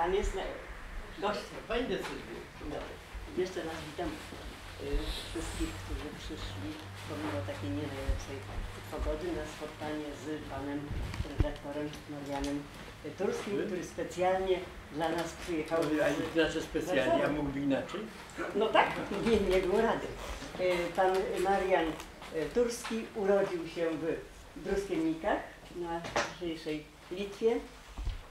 Pan jest na... gościem. Pani decyduje. Dobry. Jeszcze raz witam y, wszystkich, którzy przyszli pomimo takiej nie najlepszej pogody na spotkanie z panem redaktorem Marianem Turskim, który specjalnie dla nas przyjechał. A znaczy specjalnie, a mógłby inaczej? No tak, nie, nie było rady. Y, Pan Marian y, Turski urodził się w Bruskiennikach na dzisiejszej Litwie.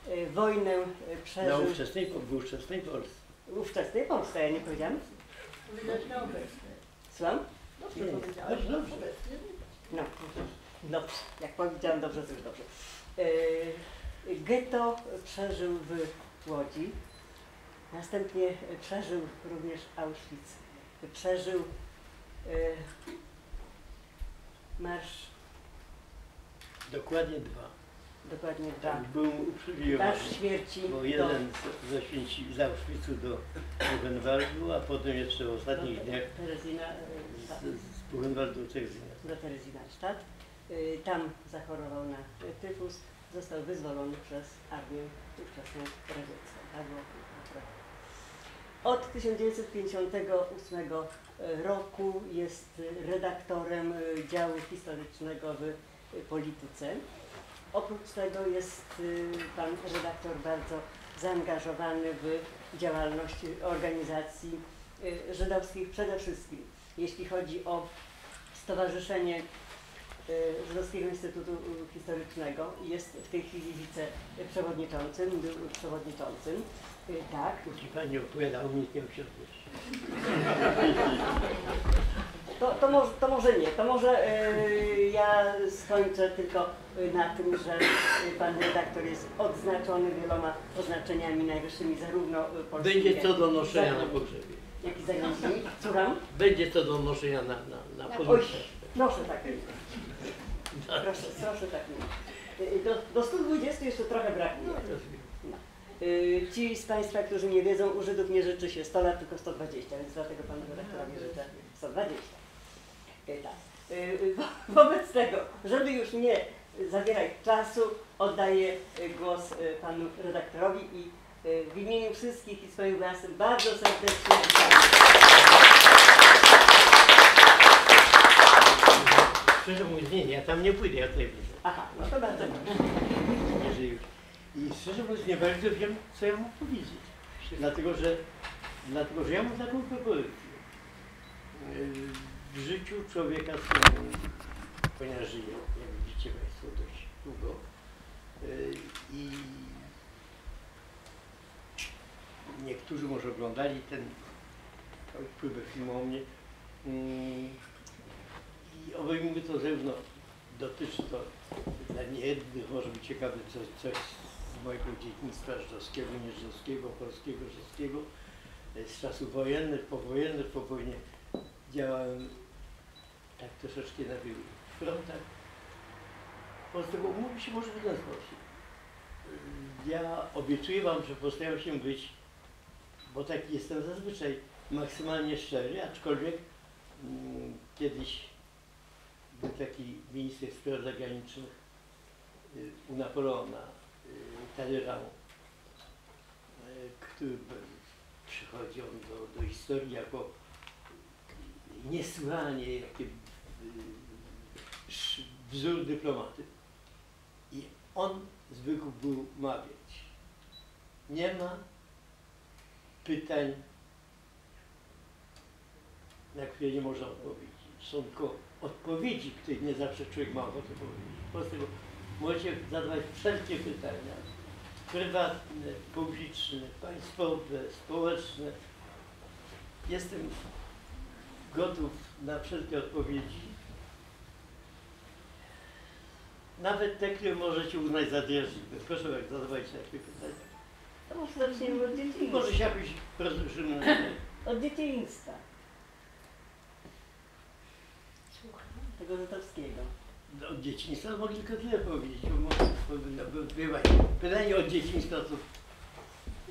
Y, Wojnę y, Na przeżył ówczesnej, w ówczesnej Polsce. w ówczesnej Polsce, ja nie powiedziałam? Słucham? Nie, Dobrze, dobrze. No, dobrze. Jak powiedziałam dobrze, to już dobrze. E, Getto przeżył w Łodzi. Następnie przeżył również Auschwitz. Przeżył e, marsz, Dokładnie dwa. Dokładnie dwa, Tak, był uprzywilejowany. śmierci Bo do, jeden z- ze święci z Auschwitzu do Buchenwaldu, a potem jeszcze w ostatnich dniach do Terezina, e, tak. z, z Buchenwaldu do Terzyna. do Terezinarstadt. Y, Tam zachorował na tyfus, został wyzwolony przez armię ówczesną radziecką. Tak. Od 1958 roku jest redaktorem działu historycznego w polityce. Oprócz tego jest y, pan redaktor bardzo zaangażowany w działalność organizacji y, żydowskich przede wszystkim. Jeśli chodzi o Stowarzyszenie y, Żydowskiego Instytutu Historycznego jest w tej chwili wiceprzewodniczącym, był przewodniczącym. Tak, Jeśli Pani opowiada o mnie, nie usiądziesz. To, to, może, to może nie, to może y, ja skończę tylko y, na tym, że y, pan redaktor jest odznaczony wieloma oznaczeniami najwyższymi zarówno polskimi, Będzie co do noszenia na pogrzebie. jak i zagranicznymi. Słucham? Będzie co do noszenia na, na, na Oj, podróże. proszę tak mówić. Proszę, proszę tak mówić. Y, Do, do 120 jeszcze trochę brakuje. Y, Ci z Państwa, którzy nie wiedzą, u Żydów nie życzy się 100 lat, tylko 120, więc dlatego Panu redaktorowi życzę 120. Y, Tak. Y, wo- Wobec tego, żeby już nie zabierać czasu, oddaję głos Panu redaktorowi i w imieniu wszystkich i swoim własnym bardzo serdecznie witam. Szczerze mówiąc, nie, ja tam nie pójdę, ja tutaj będę. Aha, no to bardzo dobrze. I szczerze mówiąc, nie bardzo wiem, co ja mam powiedzieć. Dlatego, że, dlatego, że ja mam taką propozycję. W życiu człowieka ponieważ żyje, jak widzicie Państwo, dość długo. I niektórzy może oglądali ten próbę filmu o mnie. I obejmuje to zarówno, dotyczy to dla niejednych może być ciekawe coś, coś mojego dzieciństwa żydowskiego, nie żydowskiego, polskiego, żydowskiego, e, z czasów wojennych, powojennych, po wojnie działałem tak troszeczkę na wielu frontach. Po tego mówi się może w ten sposób. E, Ja obiecuję Wam, że postaram się być, bo taki jestem zazwyczaj, maksymalnie szczery, aczkolwiek mm, kiedyś był taki minister spraw zagranicznych y, u Napoleona, y, Talleyrand, y, który przychodzi on do, do historii jako niesłychanie jaki, y, wzór dyplomaty. I on zwykł był mawiać. Nie ma pytań, na które nie można odpowiedzieć. Są tylko odpowiedzi, których nie zawsze człowiek ma ochotę powiedzieć. Możecie zadawać wszelkie pytania, prywatne, publiczne, państwowe, społeczne. Jestem gotów na wszelkie odpowiedzi. Nawet te, które możecie uznać za drażliwe. Proszę bardzo, zadawajcie takie pytania. To może zaczniemy od dzieciństwa. Może się jakoś rozruszymy. Od dzieciństwa. Tego żydowskiego. No, Od dzieciństwa mogę tylko tyle powiedzieć. Bo, pani, pytanie od dzieciństwa to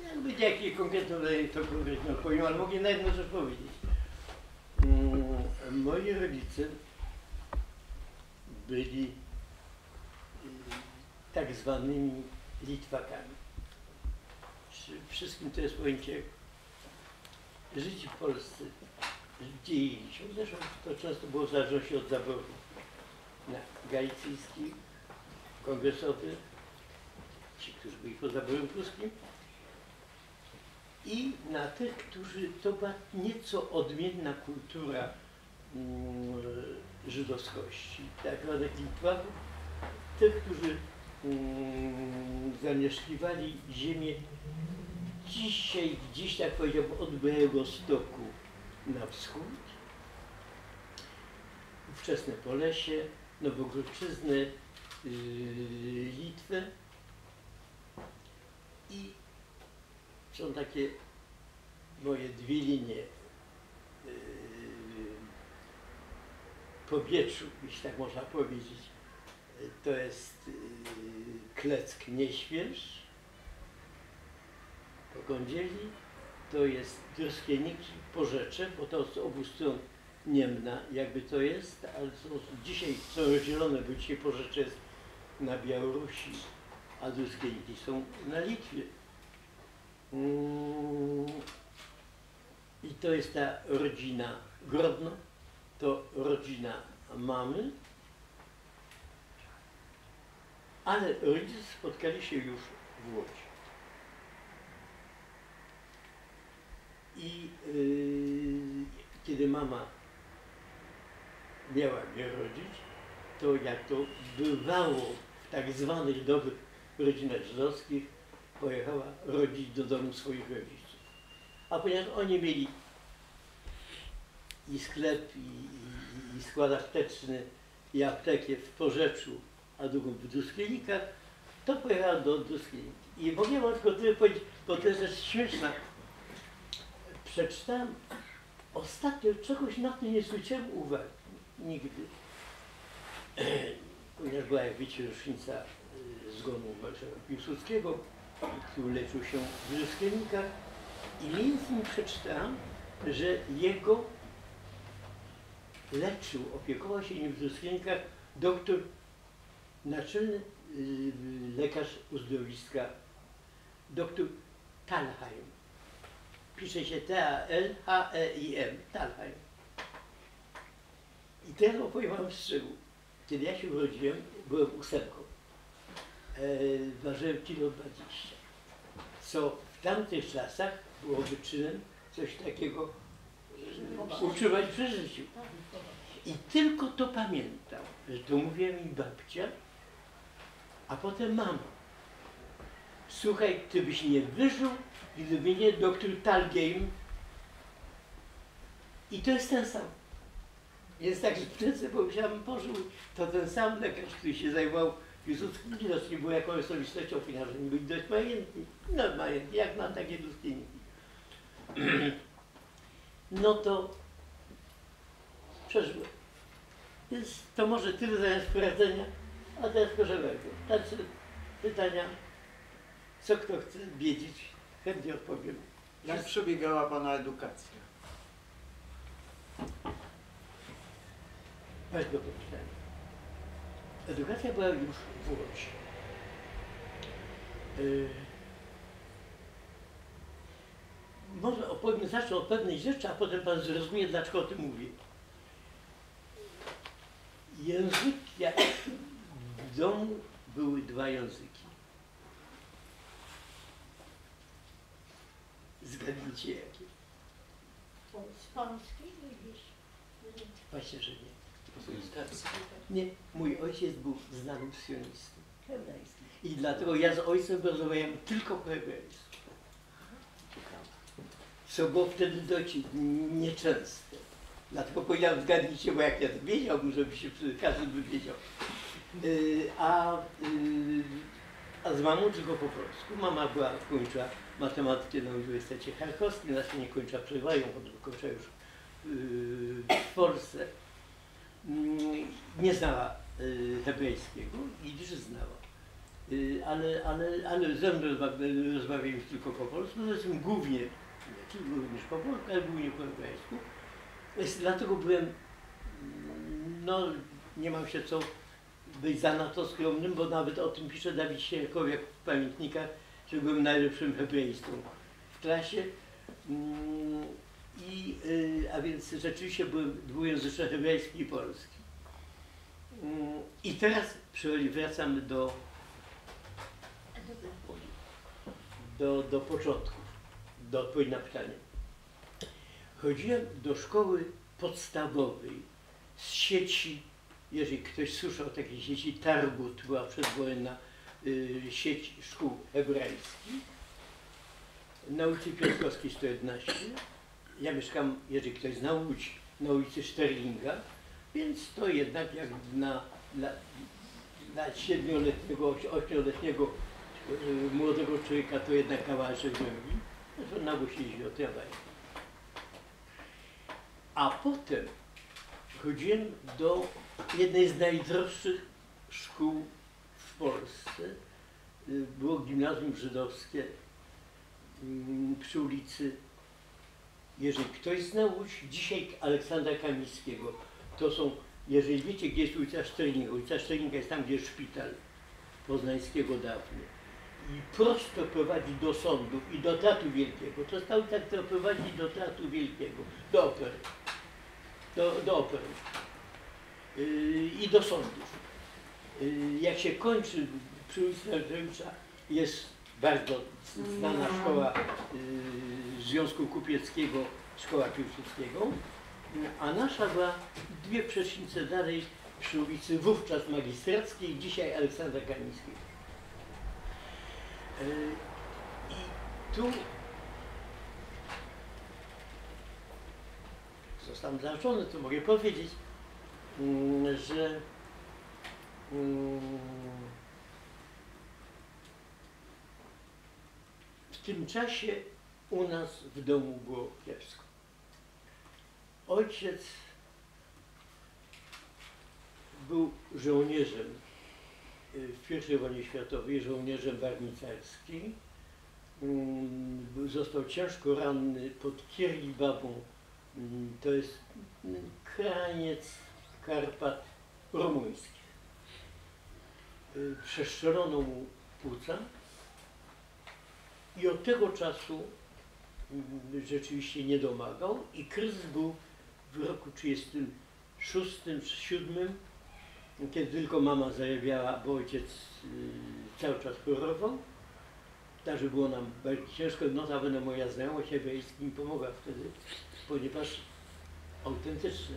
jakby jakie konkretne to konkretnie odpowiem, ale mogę na jedno rzecz powiedzieć. Mm, moi rodzice byli y, tak zwanymi Litwakami. wszystkim to jest pojęcie w Polsce, dzieje się. Zresztą to często było w zależności od zaboru galicyjski, kongresowy, ci, którzy byli po zaborem pruskim i na tych, którzy to była nieco odmienna kultura mm, żydowskości. Tak Litwaków, tych, którzy mm, zamieszkiwali ziemię dzisiaj, gdzieś tak powiedziałbym, od Białego Stoku na wschód, wczesne Polesie, Nowogródczyznę, yy, Litwę i są takie moje dwie linie yy, powieczu, jeśli tak można powiedzieć. To jest yy, Kleck Nieśwież po Kądzieli, to jest Druskieniki po rzece, bo to z obu stron Niemna jakby to jest, ale dzisiaj są rozdzielone, bo dzisiaj Porzecze jest na Białorusi, a Druskieniki są na Litwie. Mm. I to jest ta rodzina Grodno, to rodzina mamy, ale rodzice spotkali się już w Łodzi. I yy, kiedy mama miała mnie rodzić, to jak to bywało w tak zwanych dobrych rodzinach żydowskich, pojechała rodzić do domu swoich rodziców. A ponieważ oni mieli i sklep, i, i, i skład apteczny, i aptekę w Porzeczu, a drugą w Duskienikach, to pojechała do Duskienik. I mogę wam tylko tyle powiedzieć, bo to jest rzecz śmieszna. Przeczytałem ostatnio czegoś na tym nie zwróciłem uwagi. Nigdy. Ponieważ była, jak wiecie, rocznica y, zgonu Marszałka Piłsudskiego, który leczył się w Ruskienikach i między innymi przeczytałem, że jego leczył, opiekował się nim w Ruskienikach doktor, naczelny y, lekarz uzdrowiska, doktor Talheim. Pisze się T-A-L-H-E-I-M, Talheim. I teraz opowiem wam szczegół. Kiedy ja się urodziłem, byłem ósemką. E, ważyłem kilo 20. Co w tamtych czasach było wyczynem coś takiego utrzymać przy życiu. I tylko to pamiętam, że to mówiła mi babcia, a potem mama. Słuchaj, ty byś nie wyżył, gdyby nie doktor Talgeim. I to jest ten sam. Jest tak, że wtedy pomyślałem, Boże, to ten sam lekarz, który się zajmował Piłsudskim, widocznie był jakąś osobistością finansowej, byli dość majętni, no majętni, jak na takie ludzkieniki. No to przeżyłem. Więc to może tyle zamiast wprowadzenia, a teraz bardzo. Tacy pytania, co kto chce wiedzieć, chętnie odpowiem. Jak przebiegała Pana edukacja? Bardzo dobre pytanie. Edukacja była już w Łodzi. Yy, może opowiem, zacznę od pewnej rzeczy, a potem Pan zrozumie, dlaczego o tym mówię. Język, jak w domu były dwa języki. Zgadnijcie jakie? Polski? Właśnie, że nie. Nie, mój ojciec był znanym sionistą. I dlatego ja z ojcem rozmawiałem tylko po hebrajsku. Co było wtedy dość nieczęste. Dlatego powiedziałem, zgadnijcie, bo jak ja to wiedziałbym, żeby się każdy by wiedział. Yy, a, yy, a z mamą tylko po polsku. Mama była, kończyła matematykę na Uniwersytecie Charkowskim, znaczy nie kończyła, przerwała ją, bo kończyła już yy, w Polsce. Mm, nie znała y, hebrajskiego, jidysz znała. Y, ale, ale, ale ze mną rozma- rozmawialiśmy tylko po polsku, zresztą głównie, znaczy również po polsku, ale głównie po hebrajsku. Dlatego byłem, mm, no nie mam się co być za na to skromnym, bo nawet o tym pisze Dawid Sierkowiak w pamiętnikach, że byłem najlepszym hebraistą w klasie. I, y, a więc rzeczywiście byłem dwujęzyczny hebrajski i polski. Mm, I teraz wracamy do, do, do do odpowiedzi na pytanie. Chodziłem do szkoły podstawowej z sieci, jeżeli ktoś słyszał o takiej sieci, Targut była przedwojenna y, sieć szkół hebrajskich na ulicy Piotrkowskiej 111. Ja mieszkam, jeżeli ktoś zna Łódź, na ulicy Sterlinga, więc to jednak jak na, dla, dla siedmioletniego, ośmioletniego y, młodego człowieka to jednak kawałeczek drogi. Zresztą na Łódź jeździ o tramwaj. A potem chodziłem do jednej z najdroższych szkół w Polsce. Y, Było gimnazjum żydowskie mm, przy ulicy, jeżeli ktoś zna Łódź, dzisiaj Aleksandra Kamińskiego, to są, jeżeli wiecie, gdzie jest ulica Szterlinga, ulica Szterlinga jest tam, gdzie jest szpital poznańskiego dawny. I prosto prowadzi do sądów i do Teatru Wielkiego. To jest ta ulica, która prowadzi do Teatru Wielkiego, do opery. Do, do opery. Yy, I do sądów. Yy, jak się kończy przy ulicy jest bardzo znana szkoła yy, Związku Kupieckiego, szkoła Piłsudskiego, a nasza była dwie przecznice dalej przy ulicy wówczas Magisterskiej, dzisiaj Aleksandra Kamińskiego. Yy, I tu zostałem zaznaczony, to mogę powiedzieć, mm, że w tym czasie u nas w domu było kiepsko. Ojciec był żołnierzem y, w I wojnie światowej, żołnierzem warmicarskim. Mm, Został ciężko ranny pod Kiribabą. Mm, To jest kraniec Karpat rumuńskich. Y, Przeszczelono mu płuca i od tego czasu mm, rzeczywiście nie domagał i kryzys był w roku 36 czy 7, kiedy tylko mama zarabiała, bo ojciec y, cały czas chorował. Także było nam bardzo ciężko. Notabene moja znajomość hebrajska mi pomogła wtedy, ponieważ autentycznie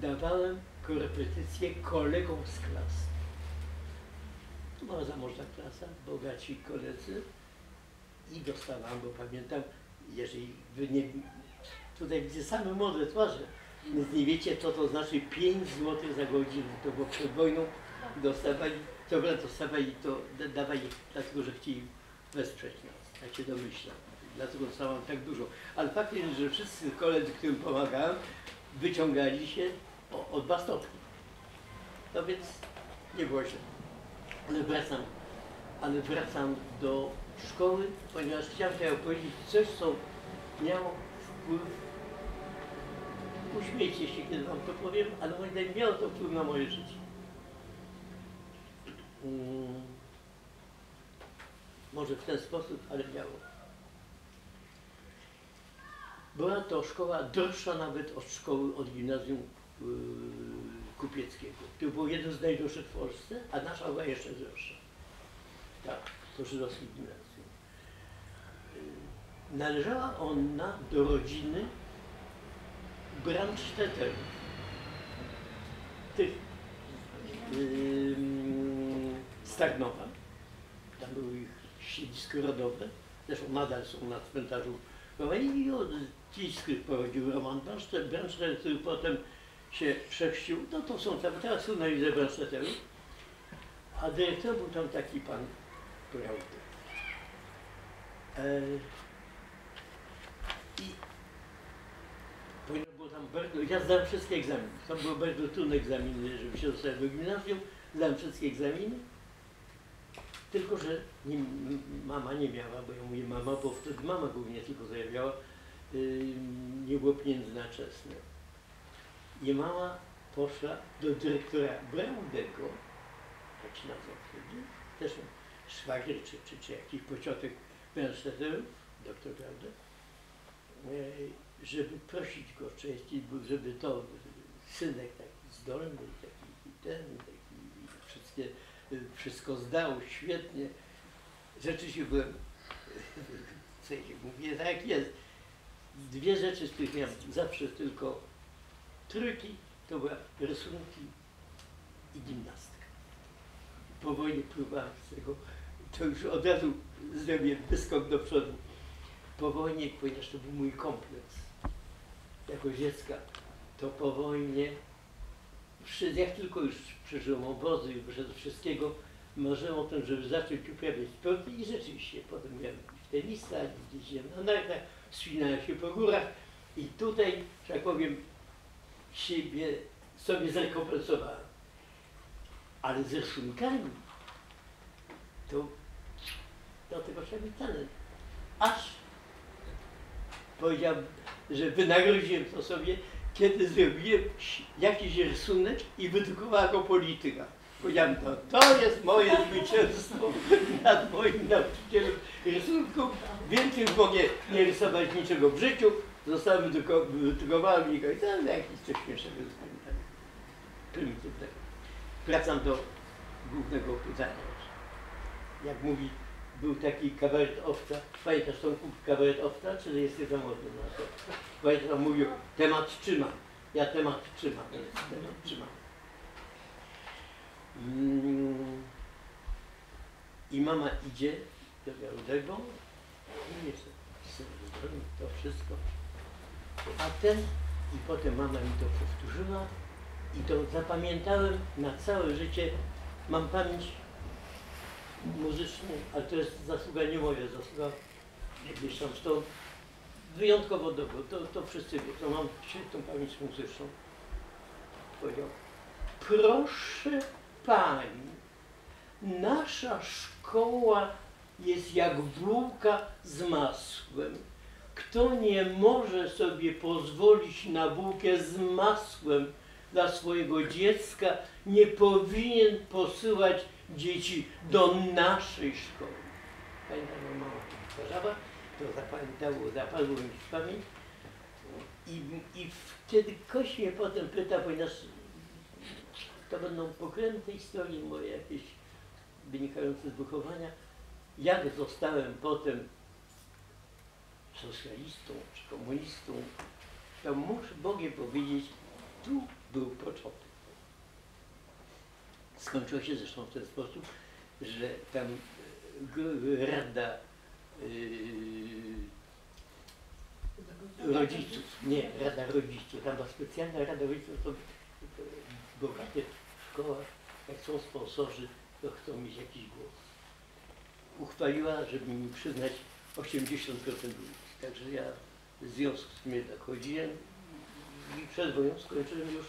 dawałem korepetycje kolegom z klas. To była zamożna klasa, bogaci koledzy i dostawałem, bo pamiętam, jeżeli wy nie, tutaj widzę same młode twarze, więc nie wiecie co to znaczy 5 zł za godzinę, to było przed wojną, dostawali, dobra, dostawali to, da- dawali dlatego, że chcieli wesprzeć nas, tak się domyślam, dlatego dostawałem tak dużo, ale fakt jest, że wszyscy koledzy, którym pomagałem, wyciągali się o, o dwa stopnie, no więc nie było źle, ale wracam, ale wracam do szkoły, ponieważ chciałem tutaj opowiedzieć coś, co miało wpływ, uśmiejcie się, kiedy wam to powiem, ale moim zdaniem miało to wpływ na moje życie. Mm, może w ten sposób, ale miało. Była to szkoła droższa nawet od szkoły, od gimnazjum yy, kupieckiego. To było jedno z najdroższych w Polsce, a nasza była jeszcze droższa. Tak, to żydowskie gimnazjum. Należała ona do rodziny Brandstätterów. Tych yy, z Tarnowa. Tam były ich siedzisko rodowe. Zresztą nadal są na cmentarzu i od ci, z których prowadził Roman Brandstetter, Brandstetter, który potem się przechrzcił, no to są tam, teraz są na widzę Brandstetterów. A dyrektor był tam taki pan Prawdy. E, I ponieważ było tam bardzo, ja zdałem wszystkie egzaminy. To były bardzo trudne egzaminy, żeby się dostać do gimnazjum. Zdałem wszystkie egzaminy. Tylko, że nie, mama nie miała, bo ja mówię mama, bo wtedy mama głównie tylko zarabiała, yy, nie było pieniędzy na czesne. I mama poszła do dyrektora Braudego, tak się nazywał wtedy, też szwagier czy, czy, czy jakiś pociotek mężczyzn, doktor e, żeby prosić go częściej, żeby to synek taki zdolny, taki ten, taki wszystkie, wszystko zdał świetnie. Rzeczywiście byłem, w sensie mówię tak jest. Dwie rzeczy, z których miałem zawsze tylko trójki, to były rysunki i gimnastyka. Po wojnie próbowałem z tego, to już od razu zrobię wyskok do przodu. Po wojnie, ponieważ to był mój kompleks jako dziecka, to po wojnie, jak tylko już przeżyłem obozy i z wszystkiego, marzyłem o tym, żeby zacząć uprawiać sport i rzeczywiście potem miałem w tenisa, jeździłem na nartach, wspinałem się po górach i tutaj, że tak powiem, siebie sobie zrekompensowałem. Ale z rysunkami to do tego trzeba mieć talent. Aż powiedziałem, że wynagrodziłem to sobie, kiedy zrobiłem jakiś rysunek i wydrukowała go polityka. Powiedziałem, to, to jest moje zwycięstwo nad moim nauczycielem rysunków. Więcej już mogę nie rysować niczego w życiu. Zostałem wydruko- wydrukowałem i go i tam jakiś coś śmiesznego tak prymitywnego. Wracam do głównego pytania. Jak mówi, był taki kabaret owca. Pamiętasz tą kabaret owca, czy jesteś za młody na to? Pamiętasz, on mówił, temat trzyma. Ja temat trzymam, temat trzymam. Mm. I mama idzie do Białego i jest to wszystko. A ten, i potem mama mi to powtórzyła i to zapamiętałem na całe życie. Mam pamięć muzyczną, ale to jest zasługa nie moja, zasługa gdzieś tam stąd. Wyjątkowo dobro, to, to wszyscy wiedzą, mam świetną pamięć muzyczną. Powiedział, proszę pani, nasza szkoła jest jak bułka z masłem. Kto nie może sobie pozwolić na bułkę z masłem dla swojego dziecka, nie powinien posyłać dzieci do naszej szkoły. Pamiętam, że mama powtarzała, to zapamiętało, zapadło mi w pamięć. I, I wtedy ktoś mnie potem pyta, ponieważ to będą pokrętne historie moje jakieś wynikające z wychowania, jak zostałem potem socjalistą czy komunistą, to muszę Bogiem powiedzieć, tu był początek. Skończyło się zresztą w ten sposób, że tam e, rada yy, rodziców, nie, rada rodziców, tam była specjalna rada rodziców, to, to bogate szkoła, jak są sponsorzy, to chcą mieć jakiś głos. Uchwaliła, żeby mi przyznać 80% ludzi. Także ja w związku z tym jednak chodziłem i przed wojną skończyłem już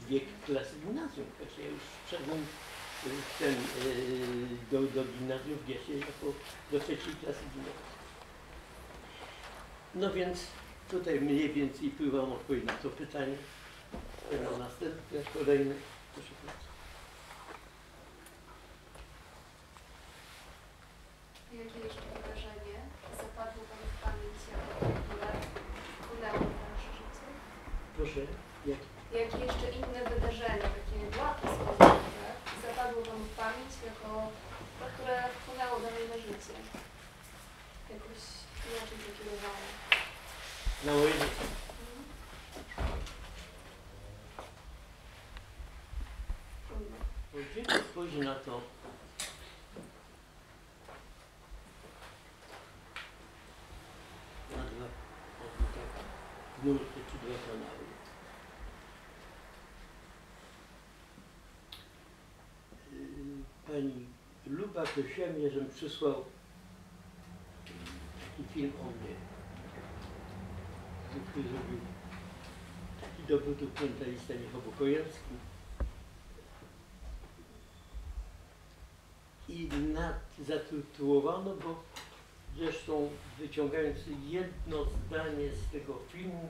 dwie klasy gimnazjum. Także ja już wszedłem y, w ten, y, do, do gimnazjum w Giesie jako do trzeciej klasy gimnazjum. No więc tutaj mniej więcej próbowałem odpowiedzieć na to pytanie. Teraz następne, kolejne. Proszę bardzo. Jakie jeszcze wydarzenie zapadło Panu w pamięć jako które na Wasze życie? Proszę, jak Jakie jeszcze inne wydarzenie, takie łatwe sposobne, zapadło Panu w pamięć, jako to, które wpłynęło dalej na życie? Jakoś inaczej zakierowało. na moje życie. Trudno. Powiedzieć odpowiedzi na to. Na dwa, na tak, nurty czy dwa kanały. Yy, Pani Luba prosiła mnie, żebym przysłał taki film o mnie, który zrobił taki dobry dokumentalista Michał Bokojanski. i nad, zatytułowano go zresztą wyciągając jedno zdanie z tego filmu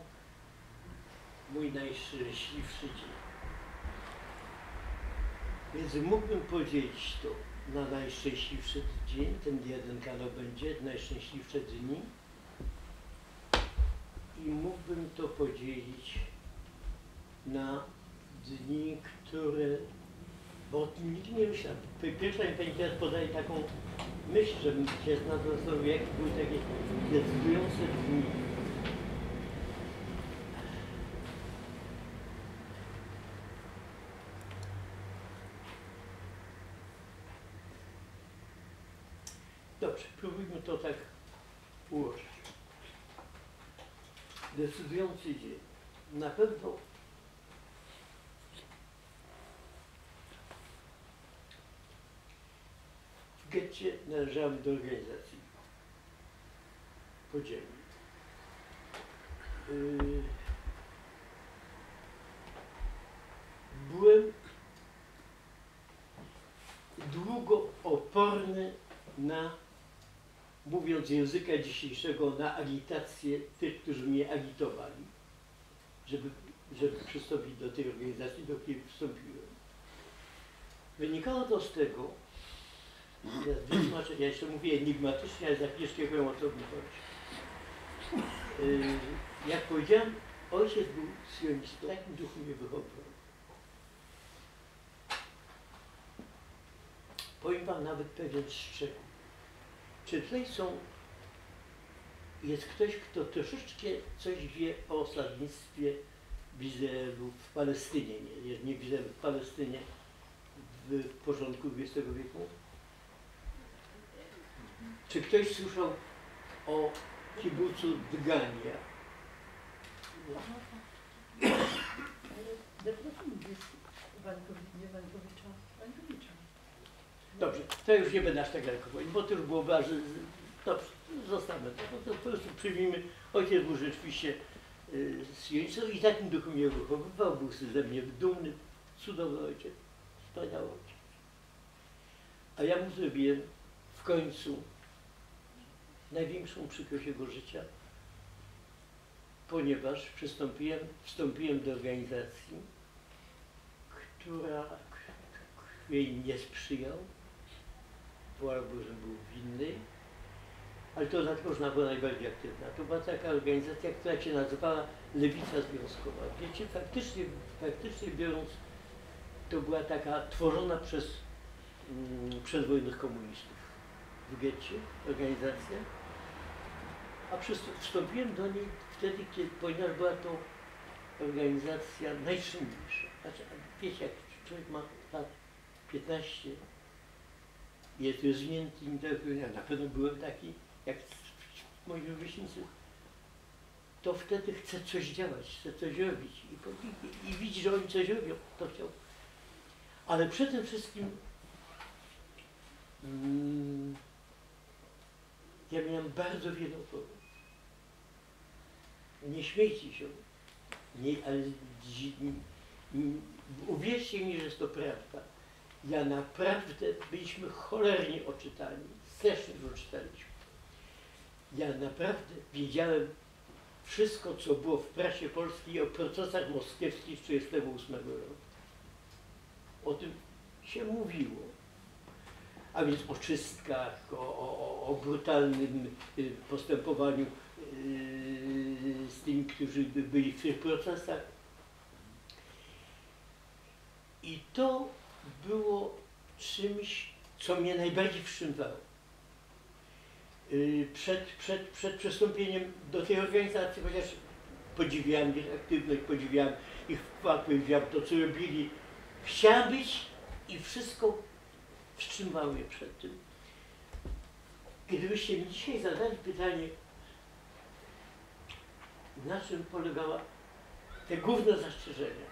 mój najszczęśliwszy dzień. Więc mógłbym powiedzieć to na najszczęśliwszy dzień, ten jeden kanał będzie, najszczęśliwsze dni. I mógłbym to podzielić na dni, które, bo nikt nie myślał. Pi- Pierwsza mi pani teraz podaje taką myśl, że się zastanowił, jakie były takie decydujące dni. Dobrze, próbujmy to tak ułożyć. Decydujący dzień. Na pewno w getcie należałem do organizacji podziemnej. Yy, Byłem długo oporny na, mówiąc języka dzisiejszego, na agitację tych, którzy mnie agitowali, żeby, żeby przystąpić do tej organizacji, do której wstąpiłem. Wynikało to z tego, ja, jeszcze mówię enigmatycznie, ale za chwileczkę powiem o co mi chodzi. Yy, jak powiedziałem, ojciec był sionistą, takim duchu mnie wychowywał. Powiem Wam nawet pewien szczegół. Czy tutaj są, jest ktoś, kto troszeczkę coś wie o osadnictwie w Izraelu, w Palestynie, nie, nie- nie w Izraelu, w Palestynie w początku XX wieku? Czy ktoś słyszał o kibucu Dgania? Nie Wańkowicza, Wańkowicza. Dobrze, to już nie będę aż tak daleko powiedzieć, bo to już było bardzo... Dobrze, zostawmy to, to, po prostu przyjmijmy. Ojciec był rzeczywiście y, sionistą i takim duchu mnie wychowywał, był ze mnie dumny, cudowny ojciec, wspaniały ojciec. A ja mu zrobiłem w końcu największą przykrość jego życia, ponieważ przystąpiłem, wstąpiłem do organizacji, która której nie sprzyjał, wolałbym, że był winny, ale to dlatego, że ona była najbardziej aktywna. To była taka organizacja, która się nazywała Lewica Związkowa. Wiecie, faktycznie, faktycznie biorąc, to była taka tworzona przez mm, przedwojennych komunistów w getcie organizacja, a przystą- wstąpiłem do niej wtedy, kiedy, ponieważ była to organizacja najczynniejsza. Znaczy, wiecie, jak człowiek ma lat 15, jest rozwinięty intelektualnie, na pewno byłem taki, jak moi rówieśnicy, to wtedy chce coś działać, chce coś robić i, i, i widzi, że oni coś robią, to chciał. Ale przede wszystkim mm, ja miałem bardzo wiele oporów. Nie śmiejcie się, nie, ale uwierzcie mi, że jest to prawda. Ja naprawdę byliśmy cholernie oczytani, strasznie dużo czytaliśmy. Ja naprawdę wiedziałem wszystko, co było w prasie polskiej o procesach moskiewskich z 1938 roku. O tym się mówiło. A więc o czystkach, o, o, o- brutalnym y, postępowaniu y, z tymi, którzy by- byli w tych procesach. I to było czymś, co mnie najbardziej wstrzymywało. Y, Przed, przed, przed przystąpieniem do tej organizacji, chociaż podziwiałem ich aktywność, podziwiałem ich wkład, podziwiałem to, co robili. Chciałem być i wszystko wstrzymywało mnie przed tym. Gdybyście mi dzisiaj zadali pytanie, na czym polegała te główne zastrzeżenia,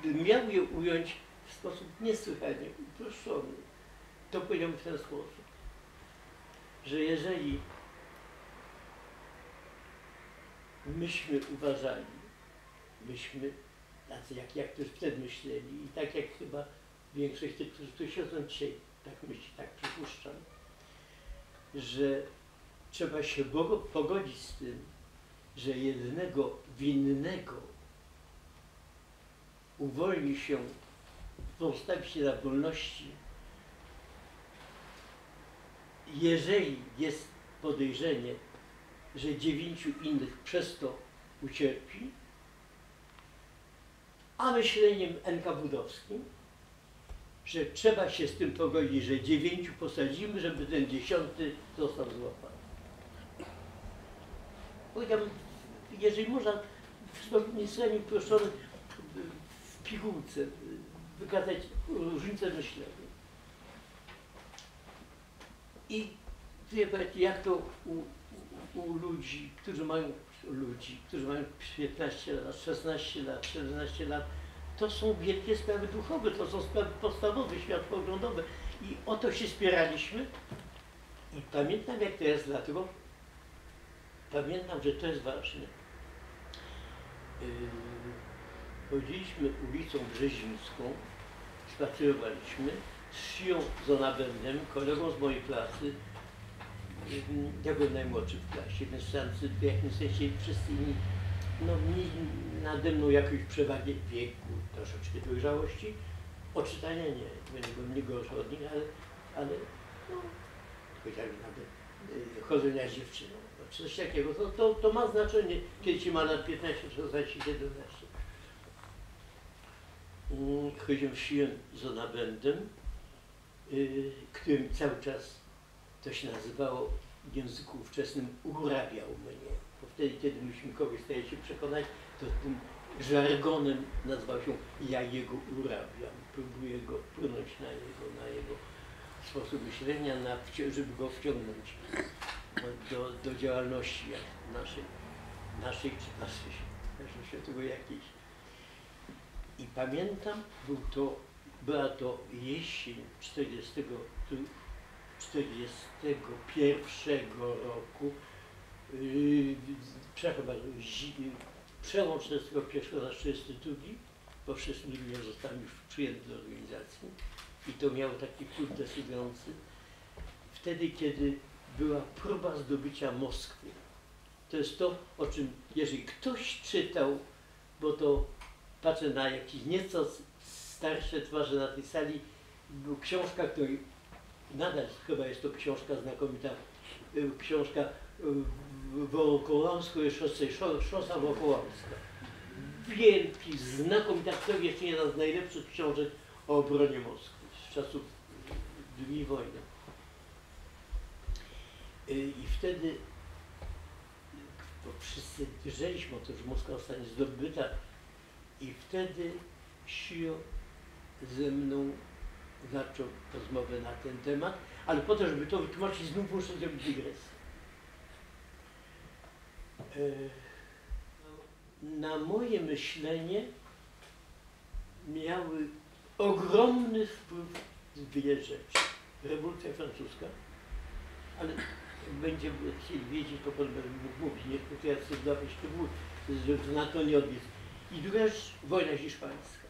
gdybym miał je ująć w sposób niesłychanie uproszczony, to powiedziałbym w ten sposób, że jeżeli myśmy uważali, myśmy, tacy jak, jak też wtedy myśleli i tak jak chyba większość tych, którzy tu siedzą dzisiaj, tak myśli, tak przypuszczam, że trzeba się bogo- pogodzić z tym, że jednego winnego uwolni się, postawi się na wolności jeżeli jest podejrzenie, że dziewięciu innych przez to ucierpi, a myśleniem NKWD-owskim, że trzeba się z tym pogodzić, że dziewięciu posadzimy, żeby ten dziesiąty został złapany. Powiedziałbym, jeżeli można w stopniu uproszczony w pigułce wykazać różnicę myślenia. I wie pan, jak to u, u, u ludzi, którzy mają ludzi, którzy mają 15 lat, 16 lat, 17 lat, to są wielkie sprawy duchowe, to są sprawy podstawowe, światopoglądowe. I o to się spieraliśmy. I pamiętam jak teraz, dlatego pamiętam, że to jest ważne. Yy, chodziliśmy ulicą Brzezińską, spacerowaliśmy z Sią Zonabendem, kolegą z mojej klasy. Ym, Ja byłem najmłodszy w klasie, więc szancy w jakimś sensie wszyscy inni no, mieli nade mną jakąś przewagę wieku, troszeczkę dojrzałości. Oczytania nie, nie byłem nie gorszy od nich, ale, ale no, chociażby nawet y, chodzenia z dziewczyną, no, coś takiego, to, to, to ma znaczenie, kiedy ci ma lat 15, 16, 17. Chodziłem siłem z Onabendem, y, którym cały czas to się nazywało w języku ówczesnym urabiał mnie. Bo wtedy, kiedy myśmy kogoś się przekonać, to tym żargonem nazywał się ja jego urabiam. Próbuję go wpłynąć na jego, na jego sposób myślenia, na, żeby go wciągnąć do, do działalności naszej, naszej czy naszej, światowej jakiejś. I pamiętam, był to, była to jesień 40, 41 roku, yy, przepraszam przełom 41 na 42, bo w 42 ja zostałem już przyjęty do organizacji i to miało taki wpływ decydujący. Wtedy, kiedy była próba zdobycia Moskwy. To jest to, o czym jeżeli ktoś czytał, bo to patrzę na jakieś nieco starsze twarze na tej sali, książka, której nadal chyba jest to książka znakomita, y, książka y, Wokołamsko i Szo- Szosa Wokołamska. Wielki, znakomita, to jeszcze jedna z najlepszych książek o obronie Moskwy z czasów II wojny. Y, I wtedy, bo wszyscy wierzyliśmy o że Moskwa zostanie zdobyta i wtedy Sio ze mną zaczął rozmowę na ten temat, ale po to, żeby to wytłumaczyć, znów muszę zrobić dygresję. E, Na moje myślenie miały ogromny wpływ dwie rzeczy. Rewolucja francuska, ale jak będziemy chcieli wiedzieć, to będę mógł mówić, nie chcę ja sobie dawać na to nie odwiedz. I druga rzecz, wojna hiszpańska.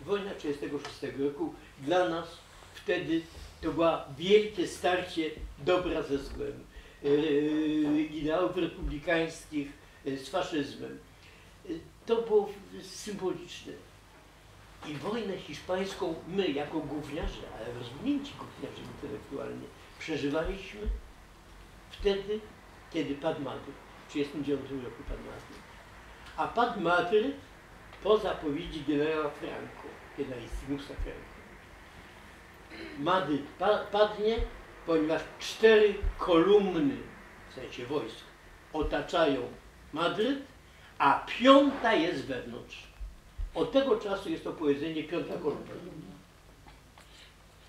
Wojna 1936 roku dla nas wtedy to była wielkie starcie dobra ze złem, yy, ideałów republikańskich yy, z faszyzmem. Yy, To było symboliczne. I wojnę hiszpańską my, jako gówniarze, ale rozwinięci gówniarze intelektualnie, przeżywaliśmy wtedy, kiedy padł Madryt. W 1939 roku padł Madryt. A padł Madryt po zapowiedzi generała Franco, generalissimusa Franco. Madryt pa padnie, ponieważ cztery kolumny, w sensie wojsk, otaczają Madryt, a piąta jest wewnątrz. Od tego czasu jest to powiedzenie piąta kolumna.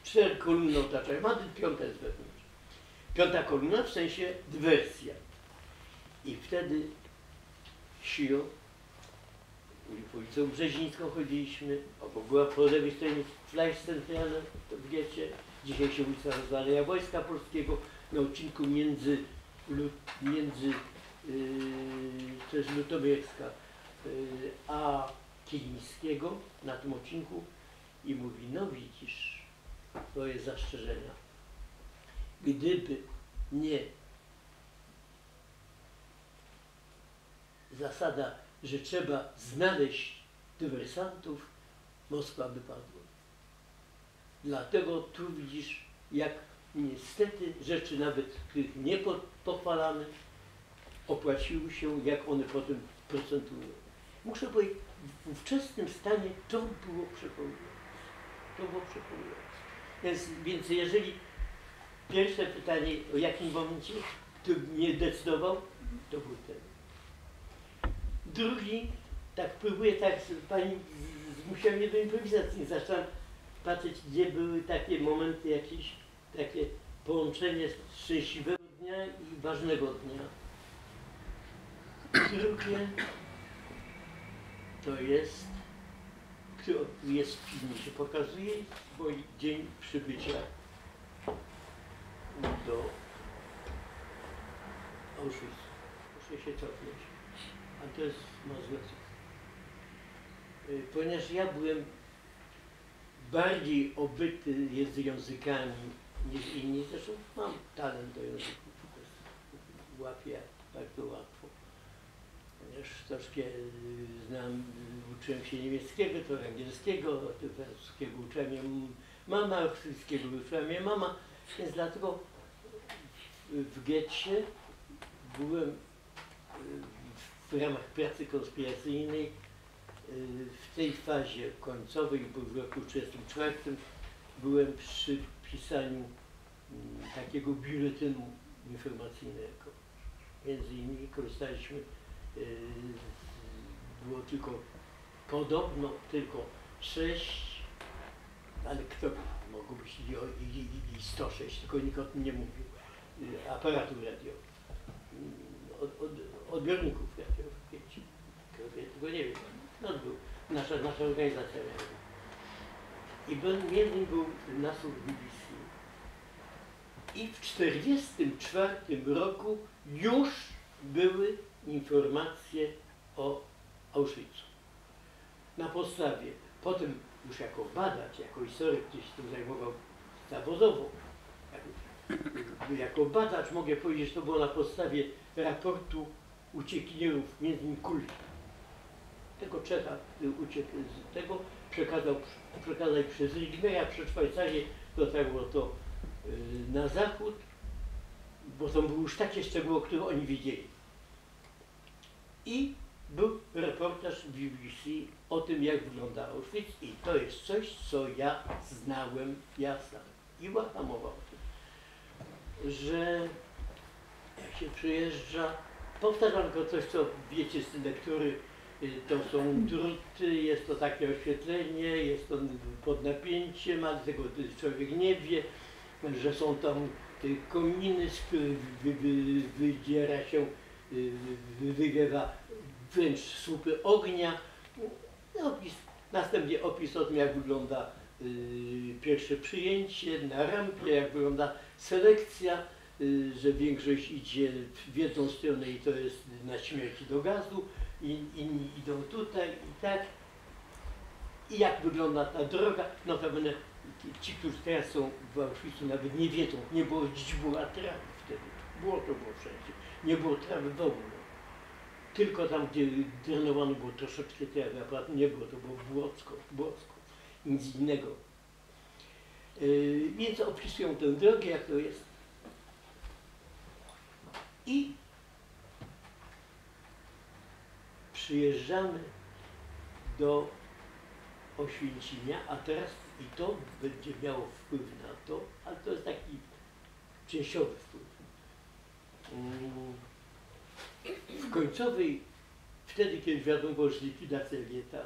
Cztery kolumny otaczają Madryt, piąta jest wewnątrz. Piąta kolumna w sensie dywersja. I wtedy Sio ulicą Brzezińską chodziliśmy, obok była po lewej stronie Fleisch Centralne, to wiecie, dzisiaj się ulica Aleja Wojska Polskiego, na odcinku między, Lu- między yy, to jest Lutowiecka, yy, a Kilińskiego na tym odcinku i mówi, no widzisz, to jest zastrzeżenia. Gdyby nie zasada, że trzeba znaleźć dywersantów, Moskwa by padła. Dlatego tu widzisz, jak niestety rzeczy nawet tych niepochwalanych opłaciły się, jak one potem procentują. Muszę powiedzieć, w ówczesnym stanie to było przekonujące. To było przekonujące. Więc, więc jeżeli pierwsze pytanie, o jakim momencie kto mnie decydował, to był ten. Drugi, tak próbuję, tak pani zmusiła mnie do improwizacji. Zaczęłam patrzeć, gdzie były takie momenty, jakieś takie połączenie szczęśliwego dnia i ważnego dnia. Drugie to jest, jest w filmie, się pokazuje, mój dzień przybycia do Auschwitz. Muszę się cofnąć. A to jest Mazurek. Y, Ponieważ ja byłem bardziej obyty jest językami niż inni, zresztą mam talent do języków, to łapię bardzo łatwo. Ponieważ troszkę y, znam, y, uczyłem się niemieckiego, trochę angielskiego, to francuskiego uczyła mnie mama, austriackiego uczyła mnie mama, więc dlatego w, getcie byłem w ramach pracy konspiracyjnej y, w tej fazie końcowej, bo w roku 1934 byłem przy pisaniu mm, takiego biuletynu informacyjnego. Między innymi korzystaliśmy, y, było tylko podobno tylko sześć, ale kto mogło być i, i, i, i 106, tylko nikt o tym nie mówił, y, aparatów radiowych, mm, od, od, odbiorników wiecie, wie, tego nie wiem, no był, nasza, nasza organizacja. I między był nasłuch BBC. I w 1944 roku już były informacje o Auschwitzu. Na podstawie, potem już jako badacz, jako historyk, który się tym zajmował zawodowo, jako badacz mogę powiedzieć, że to było na podstawie raportu uciekinierów, między innymi Kulki. Tego Czecha który uciekł z tego, przekazał, przekazał przez Rignera, przez Szwajcarię, dotarło to y, na zachód, bo to były już takie szczegóły, o których oni wiedzieli. I był reportaż BBC o tym, jak wygląda Auschwitz i to jest coś, co ja znałem, ja sam. I była mowa o tym, że jak się przyjeżdża, powtarzam tylko coś, co wiecie z lektury, y, to są druty, jest to takie oświetlenie, jest to pod napięciem, ale tego człowiek nie wie, że są tam kominy, z których wy, wy, wydziera się, y, wy- wywiewa wręcz słupy ognia. Opis, następnie opis o tym, jak wygląda y, pierwsze przyjęcie na rampie, jak wygląda selekcja, że większość idzie w jedną stronę i to jest na śmierć do gazu, inni idą tutaj i tak. I jak wygląda ta droga, notabene ci, którzy teraz są w Auschwitzu nawet nie wiedzą, nie było źdźbła trawy wtedy. Było to było wszędzie. Nie było trawy w ogóle. Tylko tam, gdzie drenowano było troszeczkę trawy, a nie było, to było błocko, błocko. Nic innego. Yy, więc opisują tę drogę, jak to jest. I przyjeżdżamy do Oświęcimia, a teraz i to będzie miało wpływ na to, ale to jest taki częściowy wpływ. Mm, W końcowej, wtedy kiedy wiadomo że likwidacja getta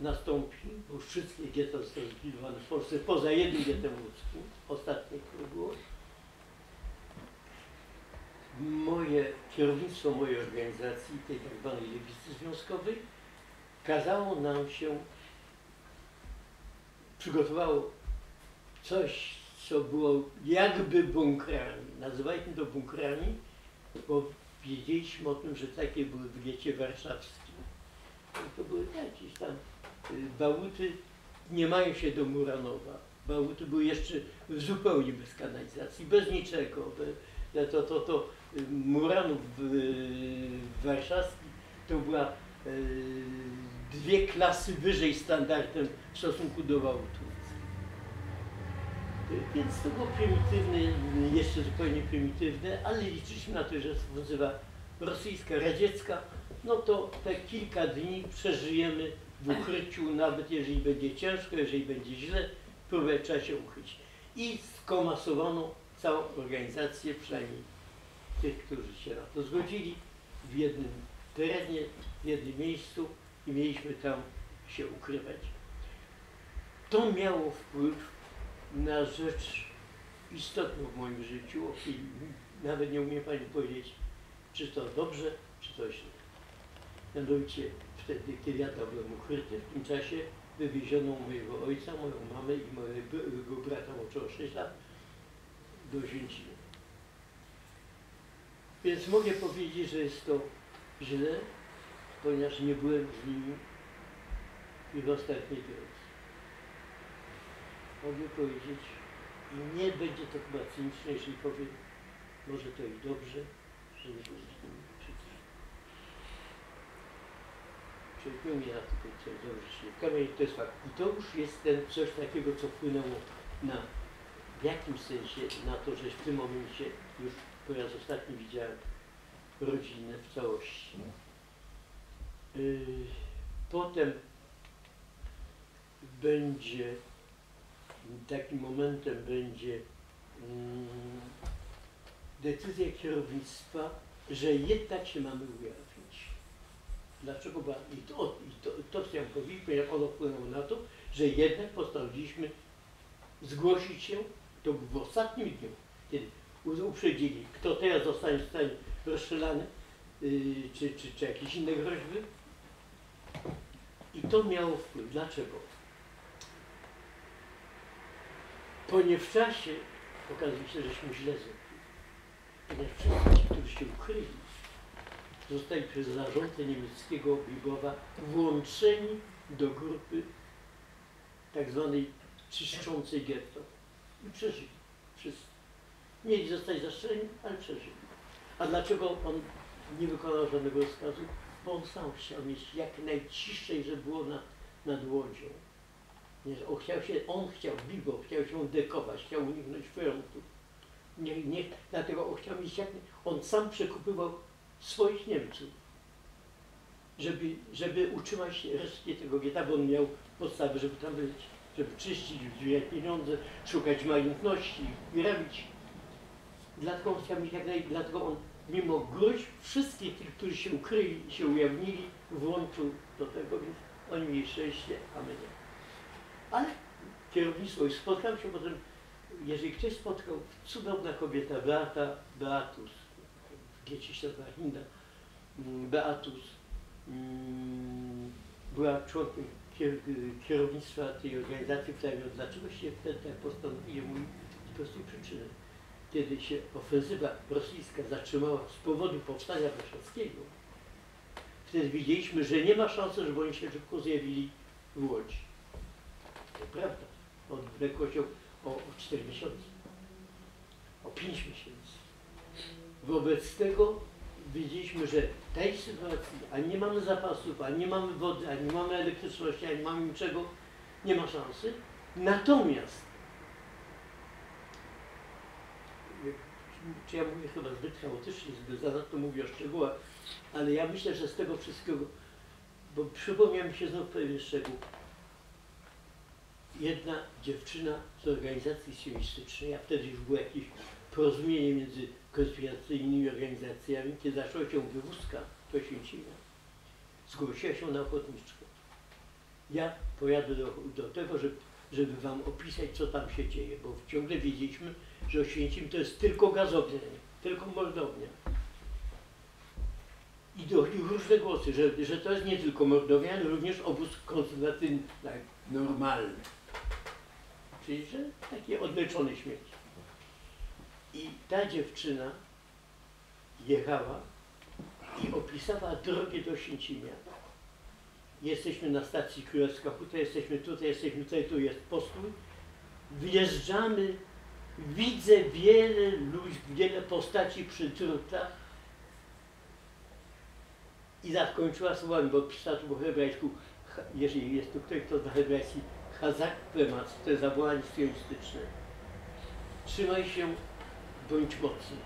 nastąpi, bo wszystkie getta zostały zlikwidowane w Polsce, poza jednym gettem łódzkim, ostatnie, które było, moje kierownictwo mojej organizacji, tej tak zwanej lewicy związkowej, kazało nam się, przygotowało coś, co było jakby bunkrami. Nazywaliśmy to bunkrami, bo wiedzieliśmy o tym, że takie były w getcie warszawskim. To były jakieś tam y, bałuty, nie mają się do Muranowa. Bałuty były jeszcze zupełnie bez kanalizacji, bez niczego. To, to, to Muranów y, warszawski to była y, dwie klasy wyżej standardem w stosunku do Bałutów. Więc to było prymitywne, jeszcze zupełnie prymitywne, ale liczyliśmy na to, że ofensywa rosyjska, radziecka, no to te kilka dni przeżyjemy w ukryciu, nawet jeżeli będzie ciężko, jeżeli będzie źle, próbę trzeba się ukryć. I skomasowano całą organizację, przynajmniej tych, którzy się na to zgodzili, w jednym terenie, w jednym miejscu i mieliśmy tam się ukrywać. To miało wpływ na rzecz istotną w moim życiu, o której nawet nie umiem Pani powiedzieć, czy to dobrze, czy to źle. Mianowicie wtedy, kiedy ja tam byłem ukryty, w tym czasie wywieziono mojego ojca, moją mamę i mojego brata młodszego 6 lat do Oświęcimia. Więc mogę powiedzieć, że jest to źle, ponieważ nie byłem z nimi i w ostatniej drodze. Mogę powiedzieć, i nie będzie to chyba cyniczne, jeśli powiem, może to i dobrze, że nie byłem z nimi umie na to co dobrze, każdym razie to jest fakt. I to już jest ten coś takiego, co wpłynęło na w jakimś sensie na to, że w tym momencie już po raz ostatni widziałem rodzinę w całości. Yy, Potem będzie takim momentem będzie mm, decyzja kierownictwa, że jednak się mamy ujawnić. Dlaczego? Bo, I, to, i to, to chciałem powiedzieć, ponieważ ono wpłynęło na to, że jednak postanowiliśmy zgłosić się to w ostatnim dniu, kiedy uprzedzili, kto teraz zostanie zostanie rozstrzelany, yy, czy, czy, czy jakieś inne groźby. I to miało wpływ. Dlaczego? Ponieważ w czasie okazuje się, żeśmy źle zrobili. Ponieważ wszyscy ci, którzy się ukryli, zostali przez zarządcę niemieckiego Bigowa włączeni do grupy tak zwanej czyszczącej getto. I przeżyli. Mieli zostać zastrzeleni, ale przeżyli. A dlaczego on nie wykonał żadnego rozkazu? Bo on sam chciał mieć jak najciszej, żeby było na, nad łodzią. Nie, on chciał się, on chciał, Bigo, chciał się dekować, chciał uniknąć frontu. Nie, nie, dlatego on chciał mieć jak, on sam przekupywał swoich Niemców, żeby, żeby utrzymać resztę tego getta, bo on miał podstawy, żeby tam być, żeby czyścić, zbierać pieniądze, szukać majątności i robić. Dlatego on chciał mieć jak naj, dlatego on mimo groźb wszystkich tych, którzy się ukryli, się ujawnili, włączył do tego, więc oni mieli szczęście, a my nie. Ale kierownictwo, i spotkał się potem, jeżeli ktoś spotkał, cudowna kobieta, Beata, Beatus, Święta Hinda, mm, Beatus, mm, była członkiem kier, kierownictwa tej organizacji, która dlaczego się wtedy tak postanowiłem, mówi z prostej przyczyny. Kiedy się ofensywa rosyjska zatrzymała z powodu powstania warszawskiego, wtedy widzieliśmy, że nie ma szansy, żeby oni się szybko zjawili w Łodzi. To prawda. Odwlekło się o, o 4 miesiące, o 5 miesięcy. Wobec tego widzieliśmy, że tej sytuacji, a nie mamy zapasów, a nie mamy wody, a nie mamy elektryczności, a nie mamy niczego, nie ma szansy. Natomiast, czy ja mówię chyba zbyt chaotycznie, zbyt zanadto mówię o szczegółach, ale ja myślę, że z tego wszystkiego, bo przypomniał mi się znów pewien szczegół. Jedna dziewczyna z organizacji sionistycznej, a wtedy już było jakieś porozumienie między konspiracyjnymi organizacjami, kiedy zaczęła się wywózka do Święcimia, zgłosiła się na ochotniczkę. Ja pojadę do, do tego, żeby, żeby wam opisać, co tam się dzieje, bo ciągle wiedzieliśmy, że Oświęcim to jest tylko gazownia, tylko mordownia. I dochodziły różne głosy, że, że to jest nie tylko mordownia, ale również obóz koncentracyjny, tak, normalny. Czyli, że takie odleczone śmierci. I ta dziewczyna jechała i opisała drogę do Święcimia. Jesteśmy na stacji Królewska Huta, jesteśmy tutaj, jesteśmy tutaj, tu jest postój. Wjeżdżamy, widzę wiele ludzi, wiele postaci przy drutach. I zakończyła słowami, bo pisała tu po hebrajsku, jeżeli jest tu ktoś, kto zna hebrajski, Hazak Plemas, to jest zawołanie sionistyczne. trzymaj się, bądź mocny.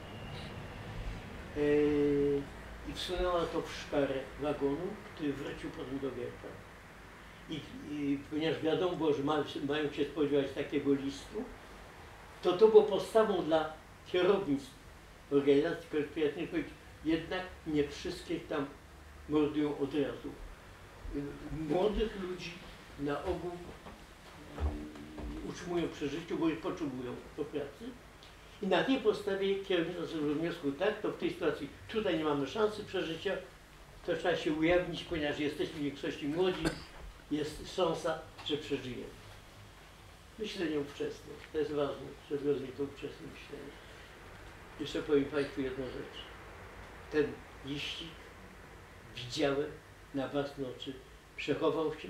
Eee, I wsunęła to w szparę wagonu, który wrócił potem do Gierka. I, I ponieważ wiadomo było, że ma, mają się spodziewać takiego listu, to to było podstawą dla kierownictw organizacji konspiracyjnych powiedzieć, jednak nie wszystkich tam mordują od razu. Młodych ludzi na ogół utrzymują przy życiu, bo ich potrzebują do pracy. I na tej podstawie kierownictwo doszło do wniosku, tak, to w tej sytuacji tutaj nie mamy szansy przeżycia, to trzeba się ujawnić, ponieważ jesteśmy w większości młodzi, jest szansa, że przeżyjemy. Myślenie ówczesne, to jest ważne, żeby rozwijać to ówczesne myślenie. Jeszcze powiem Państwu jedną rzecz. Ten liścik widziałem na własne oczy, przechował się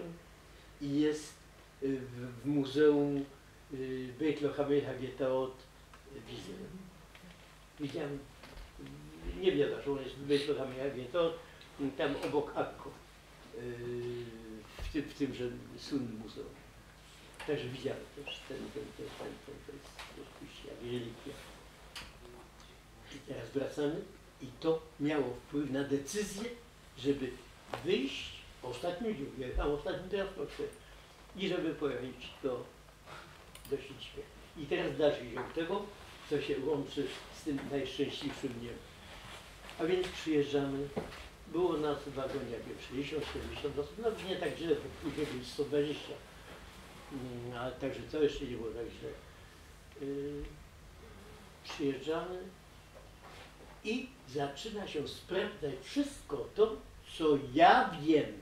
i jest y, w, w Muzeum y, Beit Lohamei Hagetaot w Izraelu. Widziałem, nie wiem, że on jest w Beit Lohamei Hagetaot, tam obok Akko, y, w, tym, w tymże słynnym muzeum. Także widziałem też ten, ten, ten, ten, ten, to jest rzeczywiście jak relikwia. I teraz wracamy i to miało wpływ na decyzję, żeby wyjść ostatnim dniu, jechałem ostatnim transportem i żeby pojechać do, do Sićmia. I teraz dalszy ziom tego, co się łączy z tym najszczęśliwszym dniem. A więc przyjeżdżamy, było nas w wagonie, jak wiem, 60-70 osób, nawet nie tak źle, bo później było 120. Mm, ale także to jeszcze nie było tak źle. Yy, przyjeżdżamy i zaczyna się sprawdzać wszystko to, co ja wiem.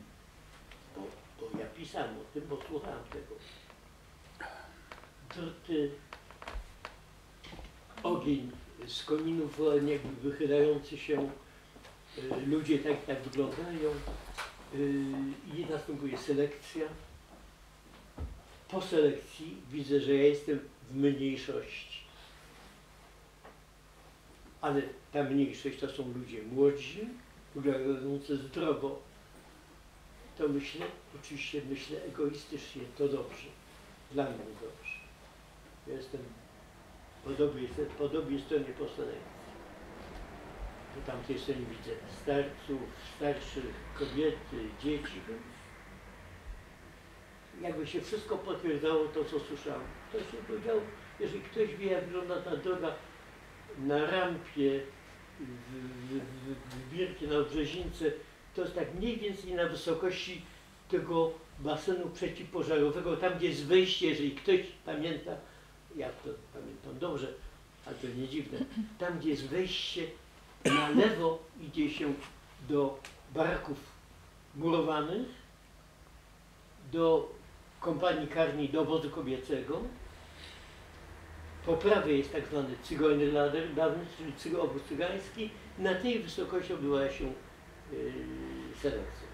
Bo, bo ja pisałem o tym, bo słuchałem tego. Drty, ogień z kominów jakby wychylający się, y, ludzie tak tak wyglądają y, i następuje selekcja. Po selekcji widzę, że ja jestem w mniejszości. Ale ta mniejszość to są ludzie młodzi, wyglądający zdrowo. To myślę, oczywiście myślę egoistycznie, to dobrze. Dla mnie dobrze. Ja jestem po dobrej, po dobrej stronie po selekcji. Po tamtej stronie widzę starców, starszych, kobiety, dzieci. Jakby się wszystko potwierdzało to, co słyszałem. To się powiedział, jeżeli ktoś wie, jak wygląda ta droga na rampie w, w, w, Birkie na Brzezińce, to jest tak mniej więcej na wysokości tego basenu przeciwpożarowego, tam gdzie jest wejście, jeżeli ktoś pamięta, ja to pamiętam dobrze, ale to nie dziwne, tam gdzie jest wejście, na lewo idzie się do baraków murowanych, do kompanii karnej, do obozu kobiecego, po prawej jest tak zwany Zigeunerlader dawny, czyli cygo, obóz cygański. Na tej wysokości odbyła się yy, selekcja.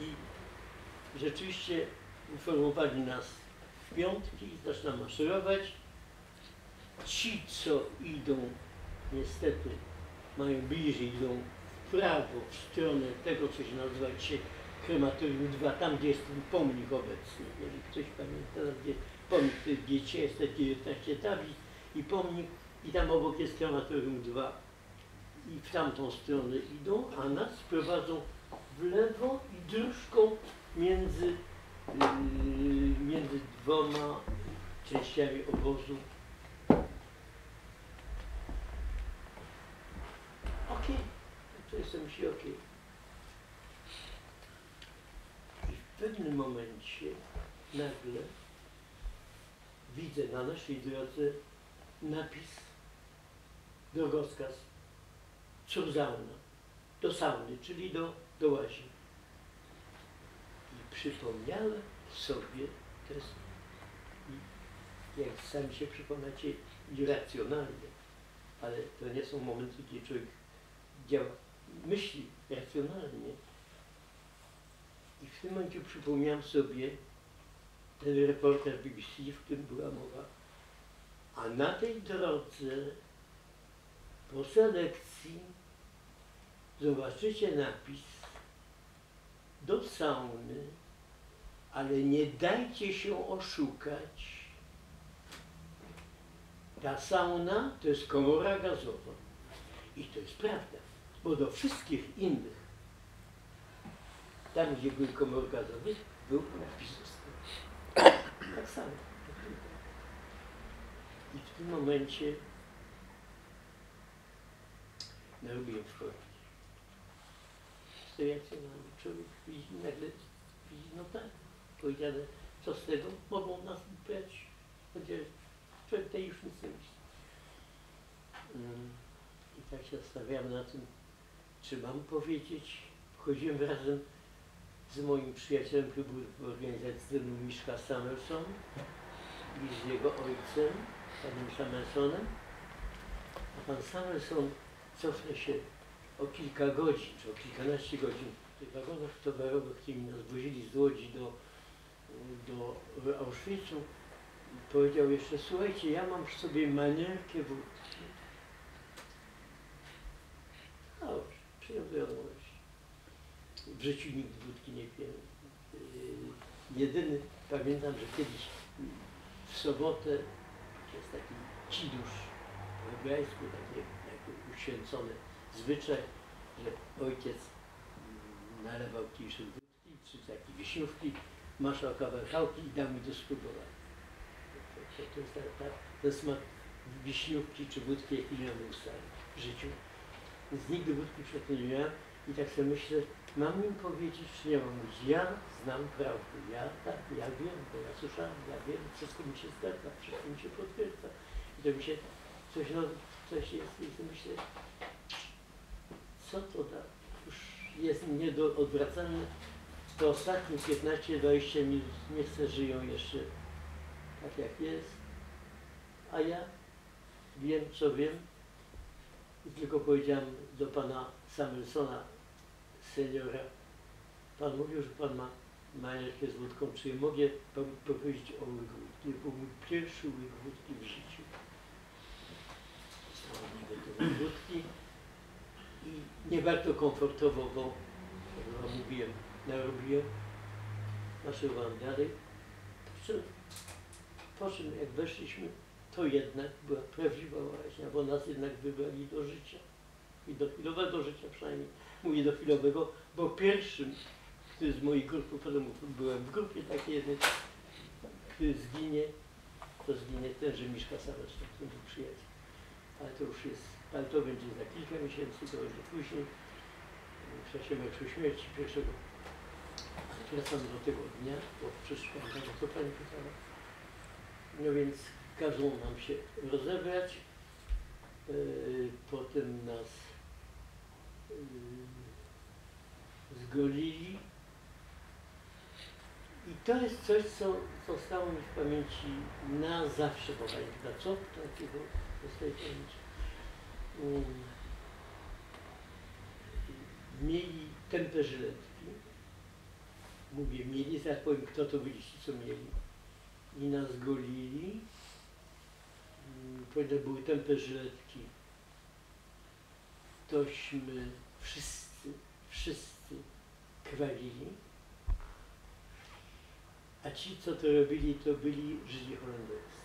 I rzeczywiście informowali nas w piątki, zaczyna maszerować. Ci, co idą, niestety, mają bliżej, idą w prawo, w stronę tego, co się nazywa dzisiaj krematorium 2, tam gdzie jest ten pomnik obecny. Jeżeli ktoś pamięta, gdzie pomnik, to jest gdzie jest te 19 tablic i pomnik, i tam obok jest krematorium 2. I w tamtą stronę idą, a nas prowadzą w lewo i dróżką między, yy, między dwoma częściami obozu. Okej, to jestem myśli okej. I w pewnym momencie nagle widzę na naszej drodze napis, drogowskaz, Curzauna, do sauny, czyli do, do łazi. I przypomniałem sobie, i jak sami się przekonacie, irracjonalnie, ale to nie są momenty, gdzie człowiek działa, myśli racjonalnie. I w tym momencie przypomniałem sobie ten reportaż BBC, w którym była mowa. A na tej drodze po selekcji zobaczycie napis do sauny, ale nie dajcie się oszukać. ta sauna to jest komora gazowa. I to jest prawda, bo do wszystkich innych, tam gdzie były komory gazowe, był został. Tak samo. I w tym momencie narobiłem wchodzić. Stojący na człowiek widzi, nagle widzi, no tak, powiedziane, co z tego, mogą nas brać, chociaż tej już nic nie myśli. Mm, I tak się zastanawiałem na tym, czy mam powiedzieć. Chodziłem razem z moim przyjacielem, organizacji Zdenu Miszka Samerson i z jego ojcem, panem Samersonem. A pan Samerson cofnę się o kilka godzin, czy o kilkanaście godzin w wagonach towarowych, którymi nas wozili z Łodzi do, do Auschwitzu, powiedział jeszcze, słuchajcie, ja mam w sobie manierkę wódki. Dobrze, przyjął do. W życiu nigdy wódki nie piłem. Yy, Jedyny, pamiętam, że kiedyś w sobotę jest taki cidusz po hebrajsku, takie uświęcony zwyczaj, że ojciec mm, nalewał kiszek wódki, czy takie wiśniówki, maszał kawałki i dał mi do spróbowania. To, to, to jest ta, ta, ten smak wiśniówki czy wódki, jaki miałem w ustale w życiu. Więc nigdy wódki przedtem nie miałem i tak sobie myślę, mam im powiedzieć, czy nie mam mówić, ja znam prawdę, ja tak, ja wiem, bo ja słyszałem, ja wiem, wszystko mi się zgadza, wszystko mi się potwierdza. I to mi się coś, no, coś jest, i sobie myślę, co to da? Już jest nieodwracalne. To ostatnie 15-20 minut nie chcę, żyją jeszcze tak jak jest. A ja wiem, co wiem. I tylko powiedziałem do pana Samuelsona, seniora, pan mówił, że pan ma majerkę z wódką, czy mogę panu powiedzieć o łyk wódki? To pierwszy łyk wódki w życiu. Wódki i nie bardzo komfortowo, bo jak wam mówiłem, narobiłem, maszerowałem dalej. Po czym, po czym jak weszliśmy, to jednak była prawdziwa łaźnia, bo nas jednak wybrali do życia. I do chwilowego życia przynajmniej. Mówię do chwilowego, bo pierwszym, który z moich grup, potem byłem w grupie takiej jednej, który zginie, to zginie ten, że Miszka Sareczny, ten był przyjaciel. Ale to już jest, ale to będzie za kilka miesięcy, to będzie później, w czasie meczu śmierci pierwszego. Ale wracamy do tego dnia, bo przecież pamiętam, co Pani pytała. No więc każą nam się rozebrać, yy, potem nas zgolili. I to jest coś, co zostało mi w pamięci na zawsze, bo pamiętam, co takiego zostaje w pamięci. Yy, mieli tępe żyletki. Mówię, mieli, zaraz powiem, kto to byli ci, co mieli. I nas golili. Powiedział, były tępe żyletki. Tośmy wszyscy, wszyscy kwalili. A ci, co to robili, to byli Żydzi holenderscy.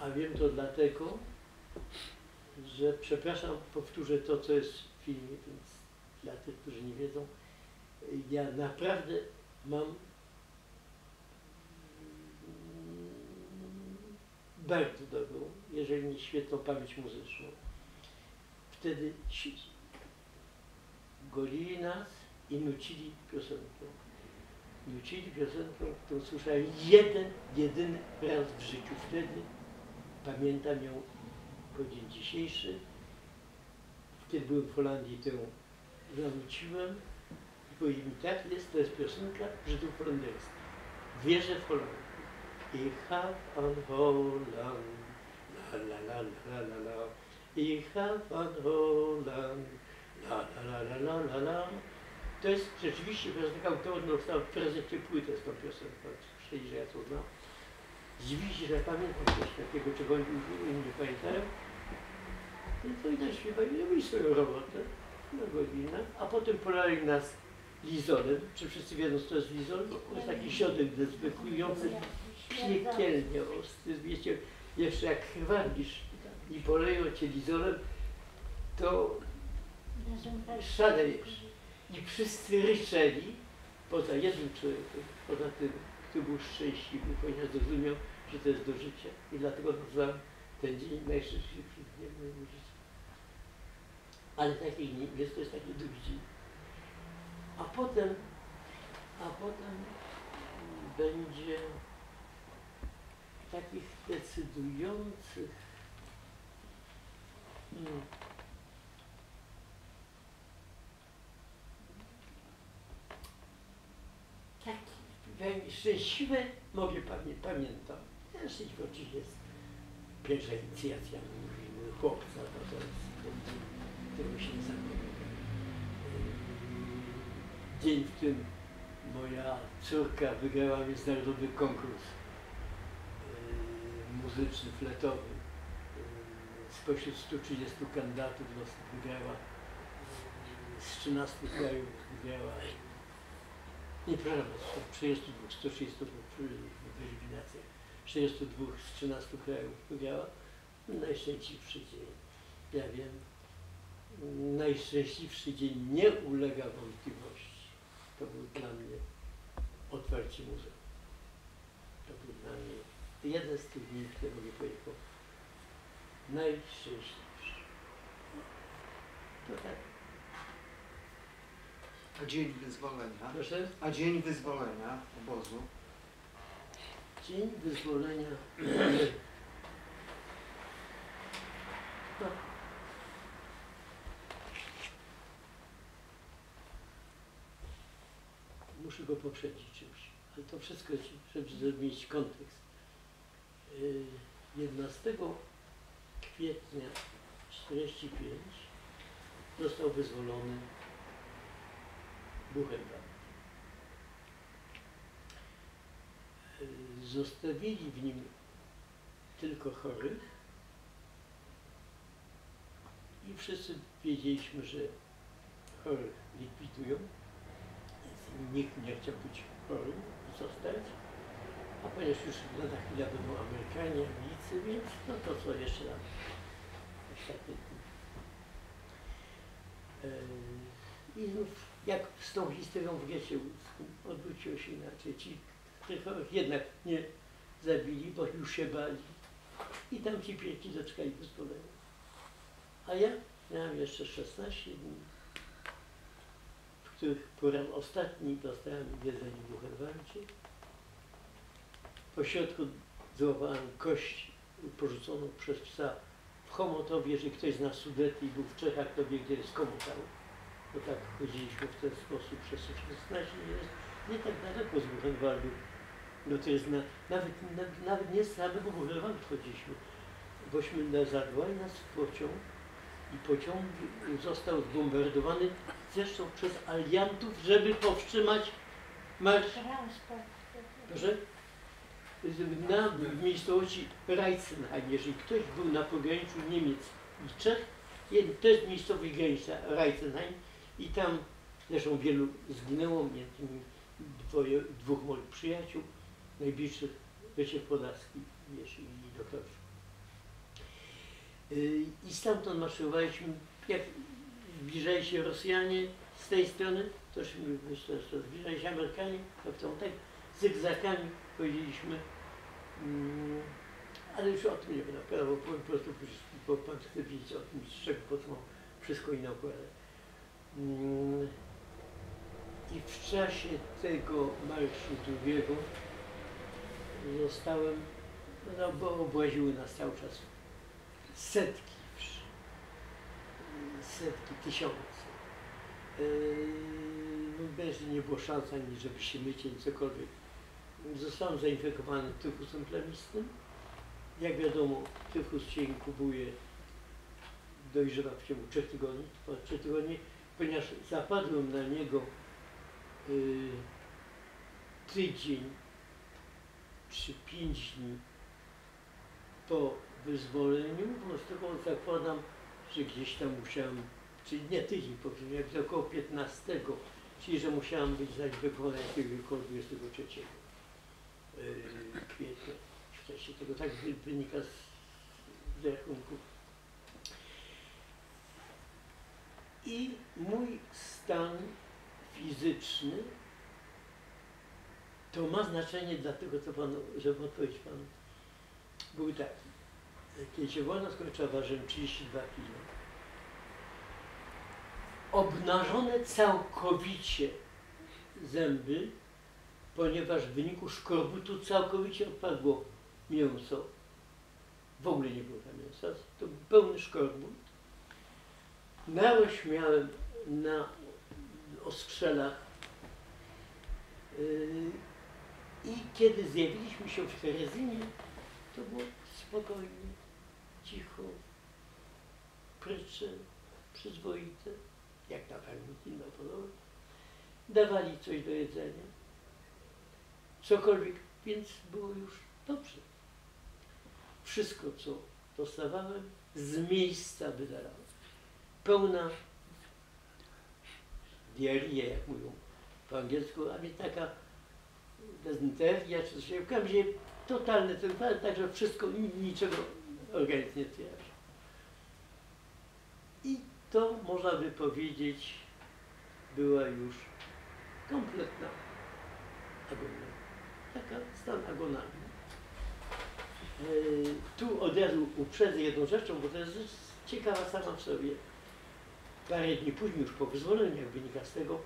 A wiem to dlatego, że przepraszam, powtórzę to, co jest w filmie, więc dla tych, którzy nie wiedzą, ja naprawdę mam bardzo dobrą, jeżeli nie świetną pamięć muzyczną. Wtedy golili nas i nucili piosenkę. Nucili piosenkę, którą słyszałem jeden, jedyny raz w życiu. Wtedy pamiętam ją po dzień dzisiejszy. Kiedy byłem w Holandii, tę zanuciłem i powiedzieli mi, tak jest, to jest piosenka Żydów holenderskich. Wierzę w Holandię. Ich hab an Holland, la la la la la la. Ich hab an Holland, la la la la la la. To jest rzeczywiście piosenka, którą dostałem w prezencie płytę z tą piosenką. Słyszeli, że ja to znam. Dziwi się, że pamiętam coś takiego, czego nie pamiętają. I to i też śpiewali, robili swoją robotę na godzinę, a potem polali nas lizolem. Czy wszyscy wiedzą, co to jest lizol? To jest taki środek dezynfekujący piekielnie ostry, wiecie, jeszcze jak krwawisz i poleją cię lizolem, to szalejesz. I wszyscy ryczeli, poza jednym człowiekiem, poza tym, który był szczęśliwy, ponieważ zrozumiał, że to jest do życia. I dlatego nazwałem ten dzień najszczęśliwszy dniem mojego życia. Ale takich nie jest, to jest taki drugi dzień. A potem, a potem będzie takich decydujących mm, tak we- szczęśliwe mogę pamię pamiętam. Ja oczywiście jest pierwsza inicjacja mówimy, chłopca, to, to jest ten dzień, którego się. Yy, Dzień, w którym moja córka wygrała międzynarodowy konkurs muzyczny, fletowy. Yy, Spośród 130 kandydatów los- wygrała yy, z 13 krajów wygrała nie, przepraszam, z 32, 132 wyeliminacja. 42 z 13 krajów wygrała. Najszczęśliwszy dzień. Ja wiem, najszczęśliwszy dzień nie ulega wątpliwości. To był dla mnie otwarcie muzeum. To był dla mnie jeden z tych dni, które mogę powiedzieć, bo najszczęśliwszy. To tak, A dzień wyzwolenia? proszę. A dzień wyzwolenia obozu? Dzień wyzwolenia. No. Muszę go poprzedzić czymś, ale to wszystko, żeby mieć kontekst. Yy, 11 kwietnia 45 został wyzwolony Buchenwald. Zostawili w nim tylko chorych i wszyscy wiedzieliśmy, że chorych likwidują, nikt nie chciał być chorym i zostać, a ponieważ już lada chwila będą Amerykanie, Anglicy, więc no to co jeszcze tam. Yy, I znów jak z tą historią w łódzkim odwróciło się inaczej. Ci chorych jednak nie zabili, bo już się bali. I tam ci piękni doczekali wyzwolenia. A ja miałem jeszcze 16 dni, w których po raz ostatni dostałem jedzenie w Buchenwaldzie. Po środku złapałem kość porzuconą przez psa w Chomotowie, że ktoś zna Sudety i był w Czechach, to wie, gdzie jest Komotał. Bo tak chodziliśmy w ten sposób przez 16 dni. Jest nie tak daleko z Buchenwaldu. No to jest na, nawet, na, nawet nie z samego Buchenwaldu chodziliśmy. Bośmy na zadłali nas w pociąg i pociąg został zbombardowany zresztą przez aliantów, żeby powstrzymać marsz Proszę? Na, w miejscowości Reitzenheim, jeżeli ktoś był na pograniczu Niemiec i Czech, jed- to jest miejscowość graniczna Reitzenheim i tam zresztą wielu zginęło, między innymi dwoje, dwóch moich przyjaciół, najbliższych, Wyciek Podlaski wiesz, i doktorów. Yy, I stamtąd marszowaliśmy, jak zbliżali się Rosjanie z tej strony, myślę, że zbliżali się Amerykanie, to w tak zygzakami powiedzieliśmy, ale już o tym nie będę opowiadał, bo po prostu bo pan chce wiedzieć o tym, z czego po co mam wszystko inne opowiadać. Mm, I w czasie tego marszu drugiego zostałem, no bo obłaziły nas cały czas setki, setki, tysiące. Yy, no bez nie było szans ani żeby się myć, cokolwiek. Zostałem zainfekowany tyfusem plamistym. Jak wiadomo, tyfus się inkubuje, dojrzewa w ciągu trzech tygodni, po trzech tygodni, ponieważ zapadłem na niego yy, tydzień czy pięć dni po wyzwoleniu, bo z tego zakładam, że gdzieś tam musiałem, czyli nie tydzień po tym, jak około 15, czyli że musiałem być zainfekowany jakiegokolwiek 23. Wcześniej tego tak wy- wynika z rachunków. I mój stan fizyczny to ma znaczenie dla tego, co panu, żeby odpowiedzieć panu. Był tak. Kiedy się wojna skończyła, ważyłem 32 kg. Obnażone całkowicie zęby, ponieważ w wyniku szkorbutu całkowicie odpadło mięso. W ogóle nie było tam mięsa. To był pełny szkorbut. Narość miałem na ostrzelach. Yy, I kiedy zjawiliśmy się w Terezynie, to było spokojnie, cicho, prycze, przyzwoite, jak na pamięci narodowej. Dawali coś do jedzenia, cokolwiek, więc było już dobrze. Wszystko, co dostawałem, z miejsca wydalałem. Pełna diaria, jak mówią po angielsku, a nie taka dezynteria czy coś. Każdym razie totalny ten także wszystko, ni- niczego organizm nie twierdzi. I to można by powiedzieć była już kompletna agonia. Taka stan agonalny. Yy, tu od razu uprzedzę jedną rzeczą, bo to jest rzecz ciekawa sama w sobie. Parę dni później, już po wyzwoleniu, jak wynika z tego,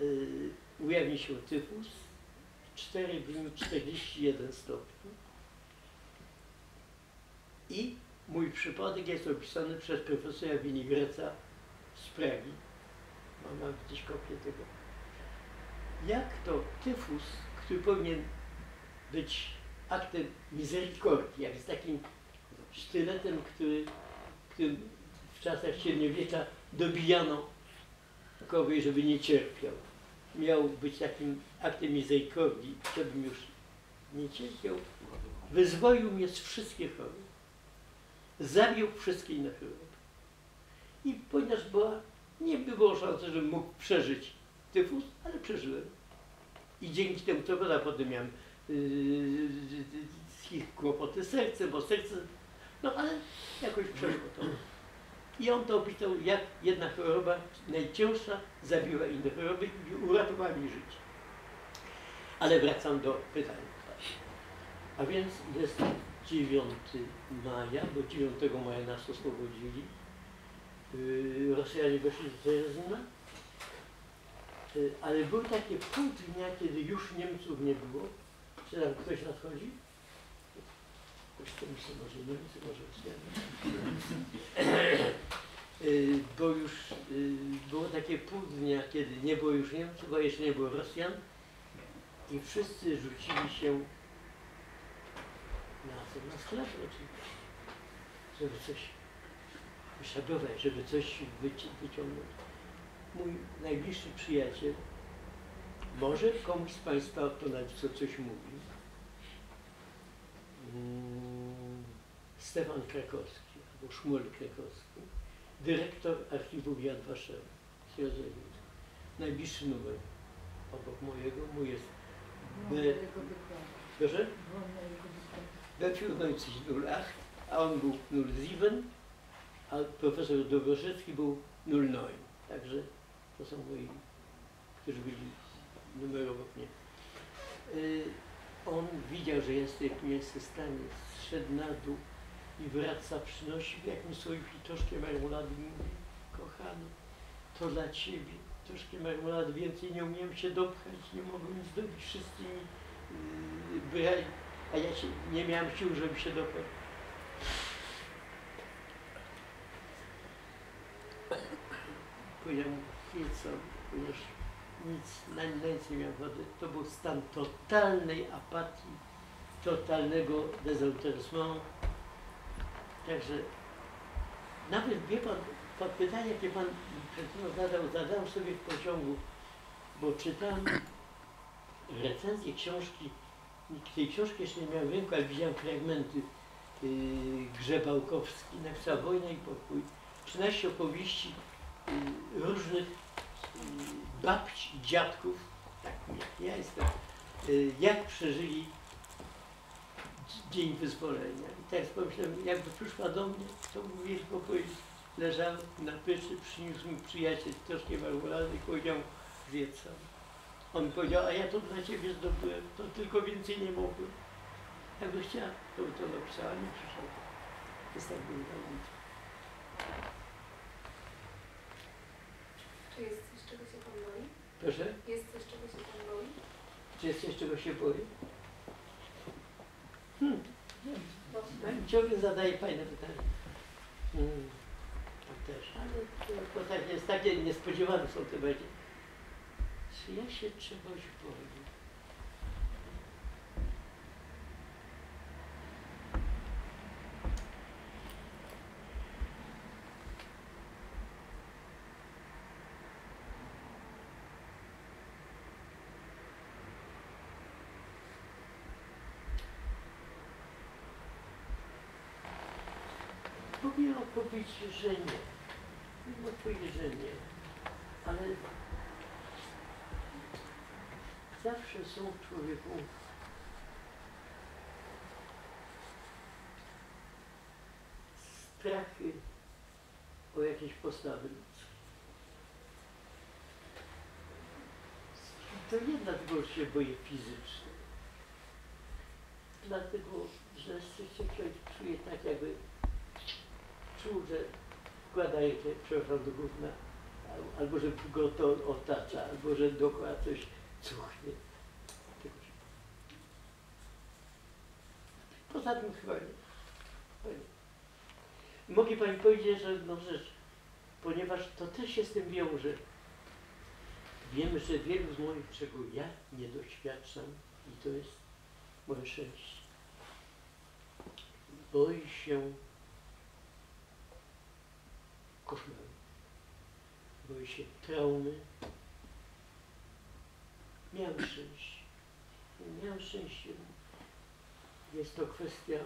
yy, ujawni się tyfus, 4 dni 41 stopni. I mój przypadek jest opisany przez profesora Winigreca z Pragi. Mam gdzieś kopię tego. Jak to tyfus, który powinien być aktem misericordii, jak z takim sztyletem, który, w czasach średniowiecza dobijano kogoś, żeby nie cierpiał. Miał być takim aktem misericordii, żebym już nie cierpiał. Wyzwolił mnie z wszystkich chorób. Zabił wszystkie inne choroby. I ponieważ była, nie było szansy, żebym mógł przeżyć tyfus, ale przeżyłem. I dzięki temu to prawda, potem miałem yy, kłopoty z sercem, bo serce, no ale jakoś przeszło to. I on to opisał, jak jedna choroba, najcięższa, zabiła inne choroby i uratowała mi życie. Ale wracam do pytania. A więc jest 9 maja, bo 9 maja nas oswobodzili. Yy, Rosjanie weszli do Terezyna. Yy, Ale były takie pół dnia, kiedy już Niemców nie było. Czy tam ktoś nadchodzi? Myśli, może Niemcy, może Rosjanie. Yy, Bo już yy, było takie pół dnia, kiedy nie było już Niemców, a jeszcze nie było Rosjan. I wszyscy rzucili się na? Na sklep oczywiście. Żeby coś wyszabrować, żeby coś wyci- wyciągnąć. Mój najbliższy przyjaciel, może komuś z Państwa to na co coś mówi, mm, Stefan Krakowski, albo Szmuel Krakowski, dyrektor archiwum z Jerozolimy. Najbliższy numer obok mojego, mój jest B... Proszę? We 94, a on był 07, a profesor Dobroszycki był 09. Także to są moi, którzy byli numer obok mnie. Y, on widział, że jest w jakimś stanie, zszedł na dół i wraca, przynosi w jakimś słoiku troszkę marmolady i mówi, kochany, to dla Ciebie, troszkę marmolady, więcej nie umiem się dopchać, nie mogłem nic zrobić, wszyscy mi yy, brali, a ja się, nie miałem sił, żeby się dopchać. Powiedział mu, co, ponieważ nic, na, nie miałem wody. To był stan totalnej apatii, totalnego dezinteresmentu. Także nawet wie pan, to pytanie, jakie pan przed chwilą zadał, zadałem sobie w pociągu, bo czytałem recenzję książki, tej książki jeszcze nie miałem w ręku, ale widziałem fragmenty. Yy, Grzebałkowski napisał Wojna i pokój. 13 opowieści różnych yy, babci, dziadków, tak jak ja jestem, yy, jak przeżyli dzień wyzwolenia. I teraz pomyślałem, jakby przyszła do mnie, to bym jej tylko powiedzieć, leżał na pyszy, przyniósł mi przyjaciel troszkę marmolady i powiedział, zjedz sam. On powiedział, a ja to dla ciebie zdobyłem, to tylko więcej nie mogłem. Jakby chciała, to by to napisała, nie przyszedł. Wystąpił na ulicy. Czy jest coś, czego się Pan boi? Proszę, Jest coś, czego się Pan boi? czy jest coś, czego się boję? Hmm. Pani ciągle zadaje fajne pytania. Mm, to też, ale to, to tak jest, takie niespodziewane są te będzie. Czy ja się czegoś boję? Mogę odpowiedzieć, że nie. Mogę odpowiedzieć, że nie. Ale zawsze są w człowieku strachy o jakieś postawy. To nie dlatego, że się boję fizycznie. Dlatego, że się człowiek czuje tak, jakby czuł, że wkłada je, przepraszam, do gówna, al- albo że go to otacza, albo że dookoła coś cuchnie. Poza tym chyba nie. Nie. Mogę Pani powiedzieć, że jedną rzecz, ponieważ to też się z tym wiąże. Wiemy, że wielu z moich, czego ja nie doświadczam i to jest moje szczęście. Boi się koszmaru. Boi się traumy. Miałem szczęście. Miałem szczęście. Jest to kwestia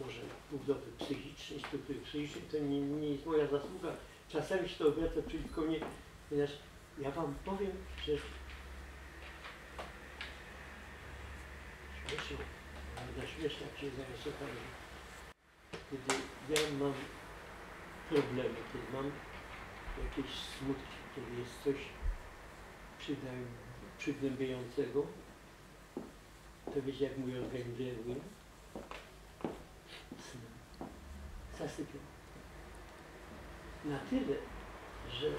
może budowy psychicznej, struktury psychicznej. To nie, nie jest moja zasługa. Czasami się to obraca przeciwko mnie, ponieważ ja Wam powiem, że śmiesznie, prawda, śmiesznie, jak się zaraz okaże kiedy ja mam problemy, kiedy mam jakieś smutki, kiedy jest coś przygnębiającego, to wiecie jak mój organizm reaguje? Zasypiam. Na tyle, że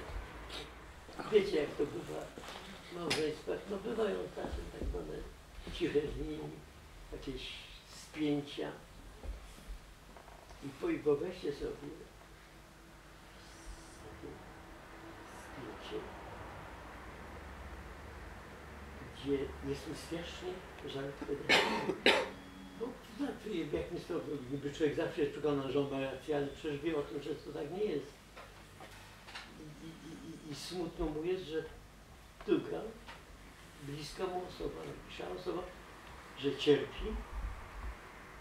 wiecie jak to bywa małżeństwach, no bywają czasem tak zwane ciche dni, jakieś spięcia, i wyobraźcie sobie zdjęcie, gdzie jestem strasznie żartowny. No, znaczy, w jakimś stopniu, niby człowiek zawsze jest przekonany, że on ma ale przecież wie o tym, że to tak nie jest. I, i, i, i smutno mu jest, że druga, bliska mu osoba, najbliższa osoba, że cierpi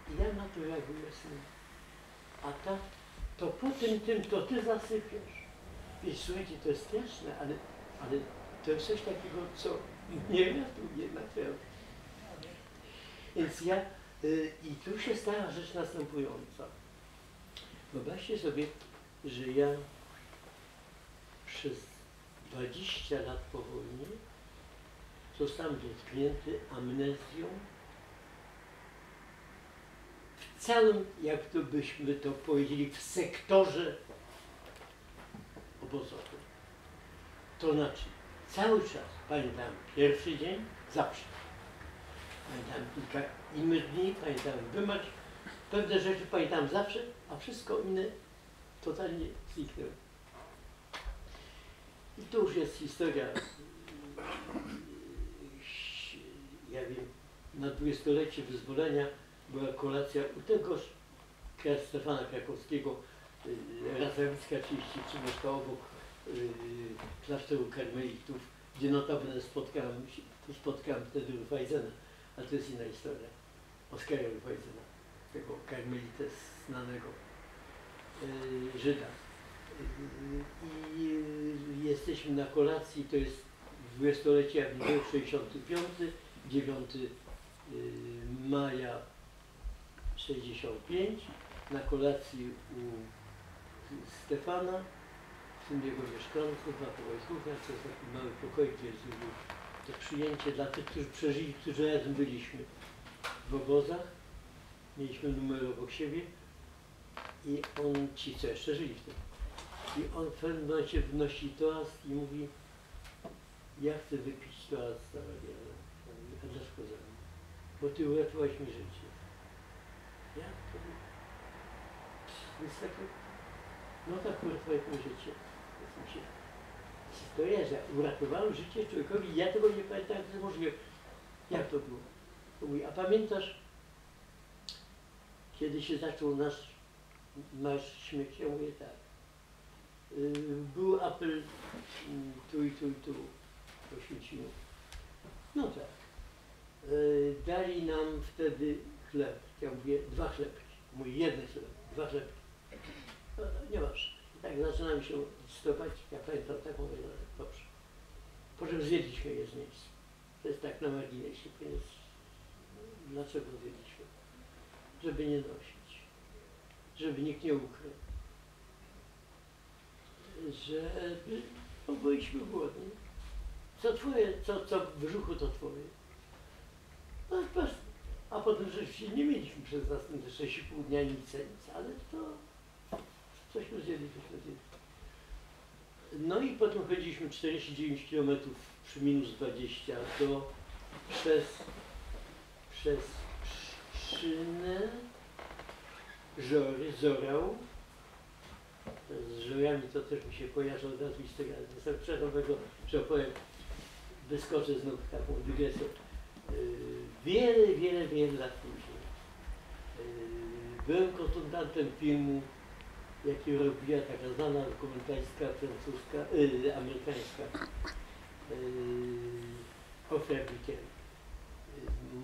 i ja na to reaguję snem. A ta, to po tym tym, to ty zasypiasz. Wiesz, słuchajcie, to jest straszne, ale, ale to jest coś takiego, co nie ratuje naprawdę. Więc ja, y, i tu się stała rzecz następująca. Wyobraźcie sobie, że ja przez 20 lat po wojnie zostałem dotknięty amnezją całym, jak to byśmy to powiedzieli, w sektorze obozowym. To znaczy, cały czas pamiętam pierwszy dzień, zawsze. Pamiętam kilka innych dni, pamiętam wymacz, pewne rzeczy pamiętam zawsze, a wszystko inne totalnie zniknęło. I to już jest historia, ja wiem, na dwudziestolecie wyzwolenia była kolacja u tegoż Stefana Krakowskiego, yy, Razawicka 33 mieszkała obok yy, klasztoru karmelitów, gdzie notabene spotkałem, spotkałem wtedy Rufajzena, ale to jest inna historia. Oskara Rufajzena, tego karmelitę znanego yy, Żyda. I jesteśmy na kolacji, to jest dwudziestolecie, jak mówię, 65, 9 y, maja 65 na kolacji u Stefana, syn jego mieszkańców na Połajkówkach, to jest taki mały pokoik, gdzie jest to przyjęcie dla tych, którzy przeżyli, którzy razem byliśmy w obozach. Mieliśmy numer obok siebie i on, ci co jeszcze żyli wtedy, i on w pewnym momencie wnosi toast i mówi ja chcę wypić toast mówię, A dlaczego za mnie? Bo ty uratowałaś mi życie. Ja to no tak uratowałeś mi życie. Historia, że uratowałem życie człowiekowi, ja tego nie pamiętam, jak to możliwe. Jak to było? To mówi, a pamiętasz, kiedy się zaczął nasz marsz śmierci? Ja mówię tak. Yy, Był apel mm, tu i tu i tu w Oświęcimiu. No tak. Yy, Dali nam wtedy chleb. Ja mówię, dwa chlebki. Mój jeden chleb, dwa chlebki. No, nie masz. I tak zaczynam się stopać. Ja pamiętam taką no, dobrze. Po czym zjedliśmy je z miejsca. To jest tak na marginesie, więc dlaczego zjedliśmy? Żeby nie nosić. Żeby nikt nie ukrył. Żeby, bo byliśmy głodni. Co twoje, co, co w brzuchu, to twoje. No, a potem rzeczywiście nie mieliśmy przez następne 6,5 dnia nic, nic, ale to cośmy zjedli, tośmy zjedli. No i potem chodziliśmy 49 km przy minus 20 do przez, przez Pszczynę, Żory, Zorał. Z Żorami to też mi się kojarzy od razu historia przerwowego, że opowiem, wyskoczę znów taką dygresją. Yy, Wiele, wiele, wiele lat później yy, byłem konsultantem filmu, jaki robiła taka znana dokumentaristka francuska, yy, amerykańska, yy, Wikel. Yy,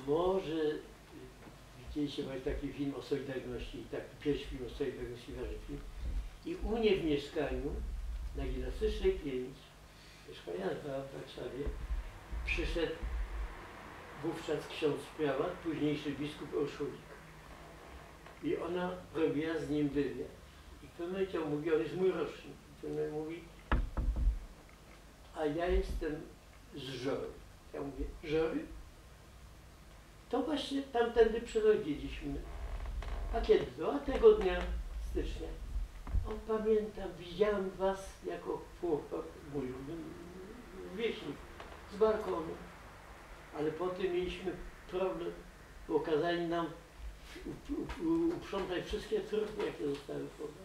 Może widzieliście właśnie taki film o Solidarności, taki pierwszy film o Solidarności waży film. I u mnie w mieszkaniu, na Gimnastycznej 5, mieszkania w Warszawie, przyszedł wówczas ksiądz prawa, późniejszy biskup Orszulik. I ona robiła z nim wywiad. I w pewnym momencie on mówi, on jest mój rocznik. Momencie mówi, a ja jestem z Żory. Ja mówię, Żory? To właśnie tamtędy przechodziliśmy. A kiedy to? A tego dnia stycznia. On pamiętam, widziałem was jako chłopak, mój wieśnik, z balkonu. Ale potem mieliśmy problem, bo kazali nam uprzątać wszystkie trupy, jakie zostały po nas.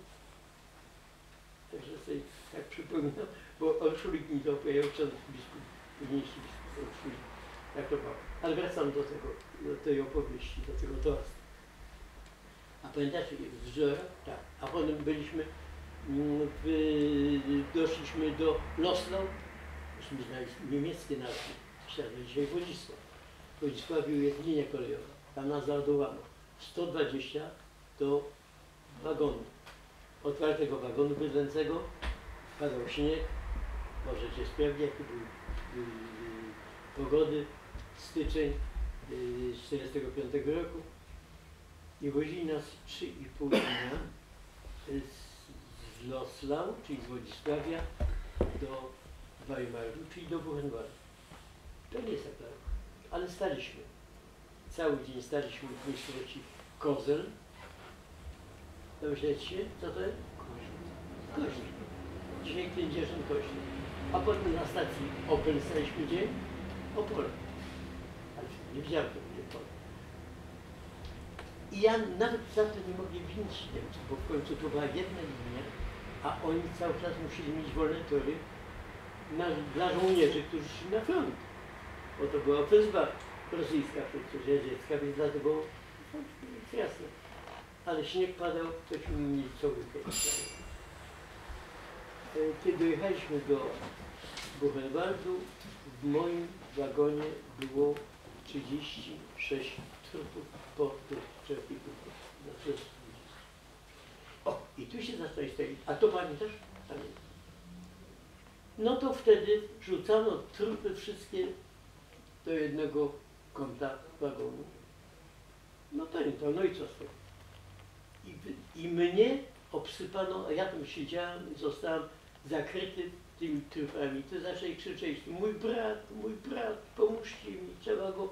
Także sobie tak przypominam, bo Orszulik mi to opowiedział, ksiądz biskup, późniejszy biskup Orszulik, jak to było. Ale wracam do tego, do tej opowieści, do tego toastu. A pamiętacie, Żora? Tak. A potem byliśmy, mm, w, doszliśmy do Loslau, myśmy znali niemieckie nazwy, światło dzisiaj Wodzisław. W Wodzisławiu jest linia kolejowa, tam nas załadowano. 120 do wagonu, otwartego wagonu bydlęcego, padał śnieg, możecie sprawdzić jakie były pogody, styczeń yy, 45 roku i wozili nas 3,5 dnia z, Loslau, czyli z Wodzisławia do Weimaru, czyli do Buchenwaldu. To nie jest tak ale staliśmy. Cały dzień staliśmy w miejscowości Kozel. Domyślacie się, co to jest? Koźle. Dzisiaj Kędzierzyn Koźle. A potem na stacji Opel staliśmy gdzie? Opole. Ale nie widziałem tego Opole. I ja nawet za to nie mogę winić Niemców, bo w końcu to była jedna linia, a oni cały czas musieli mieć wolne tory na, dla żołnierzy, którzy szli na front. Bo to była ofensywa rosyjska przecież radziecka, więc dlatego no, jest jasne. Ale śnieg padał, tośmy mieli co wykorzystać. Kiedy jechaliśmy do Buchenwaldu, w moim wagonie było 36 trupów po pół. Znaczy 20. O, i tu się zaczęli stać. A to pamiętasz? Pamiętam. No to wtedy rzucano trupy wszystkie do jednego kąta wagonu. No to nie to, no i co z tego? I, I mnie obsypano, ja tam siedziałem zostałem zakryty tymi trupami. To zaczęli krzyczeć, mój brat, mój brat, pomóżcie mi, trzeba go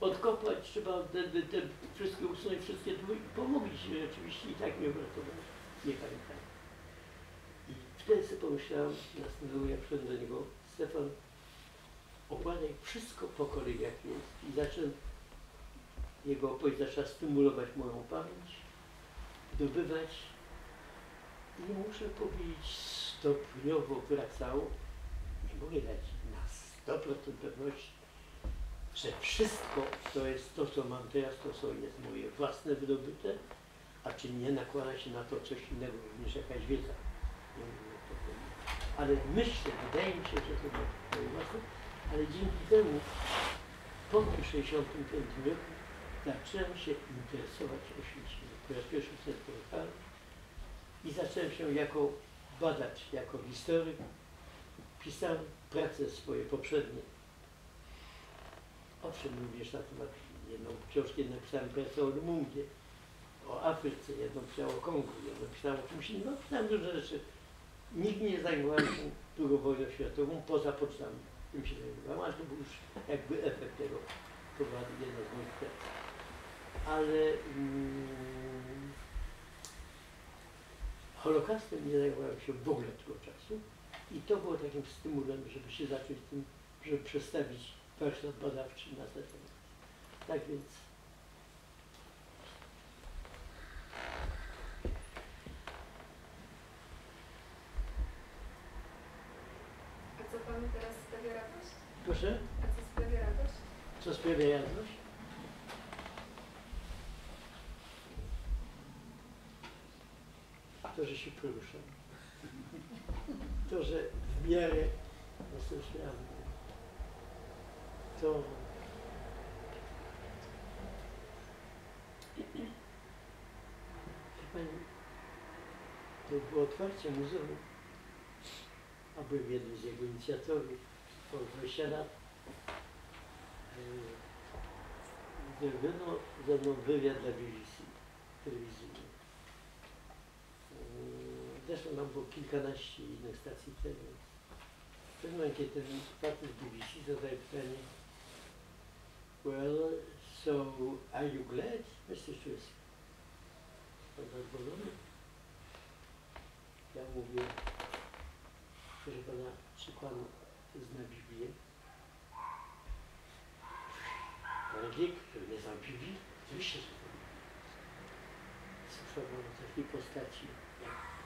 odkopać, trzeba te, te, wszystkie usunąć, wszystkie dwój. Pomogli się rzeczywiście i tak mnie uratowali. Nie pamiętam. I wtedy sobie pomyślałem, następnego ja przyszedłem do niego, Stefan, opowiadaj wszystko po kolei jak jest. I zacząłem, jego opowieść zaczęła stymulować moją pamięć, zdobywać i muszę powiedzieć, stopniowo wracało. Nie mogę dać na 100% pewności, że wszystko to jest to, co mam teraz, to są jest moje własne wydobyte, a czy nie nakłada się na to coś innego niż jakaś wiedza. Ale myślę, wydaje mi się, że to moje własne, ale dzięki temu po tym 65 roku zacząłem się interesować Oświęcimiem. Po raz pierwszy wtedy pojechałem i zacząłem się jako badacz, jako historyk. Pisałem prace swoje poprzednie. Owszem, również na temat jedną książkę napisałem pracę o Lumundzie, o Afryce, jedną pisałem o Kongu, jedną pisałem o czymś innym. No, pisałem dużo rzeczy. Nigdy nie zajmowałem się II wojną światową poza pocztami. Tym się zajmowałem, ale to był już jakby efekt tego. To była jedna z moich prac. Ale mm, Holokaustem nie zajmowałem się w ogóle tego czasu i to było takim stymulem, żeby się zacząć tym, żeby przestawić warsztat badawczy na ten temat. Tak więc A co panu teraz sprawia radość? proszę, A co sprawia radość? co sprawia jadność? To, że się poruszam. To, że w miarę jestem sprawny. To Pani, to było otwarcie muzeum, a byłem jednym z jego inicjatorów po 20 lat. Zrobiono ze mną wywiad dla BBC telewizyjny. Zresztą tam było kilkanaście innych stacji wtedy. W pewnym momencie ten facet z BBC zadaje pytanie Well, so are you glad, Mr. Swiss? Pan? Ja mówię, proszę pana, czy pan zna Biblię? Benedikt, który nie znał Biblii? Oczywiście, że pan o takiej postaci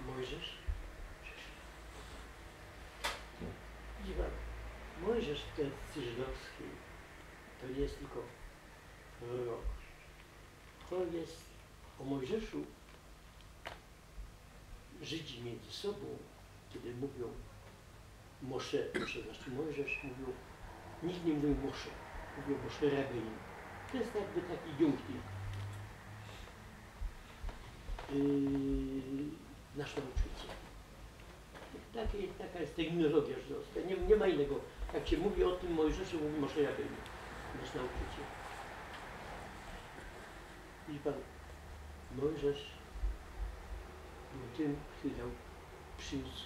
Mojżesz? Widzi pan, Mojżesz w tradycji to nie jest tylko prorok. To jest o Mojżeszu Żydzi między sobą, kiedy mówią Mosze, Mosze znaczy Mojżesz, mówią, nikt nie mówi Mosze, mówią Mosze Rabin. To jest jakby taki junktyw. Yy, nasz nauczyciel. Takie, taka jest terminologia żydowska. Nie, nie ma innego. Jak się mówi o tym Mojżeszu, mówi Mosze Rabin. Nasz nauczyciel. Widzi pan, Mojżesz był tym, który dał przyniósł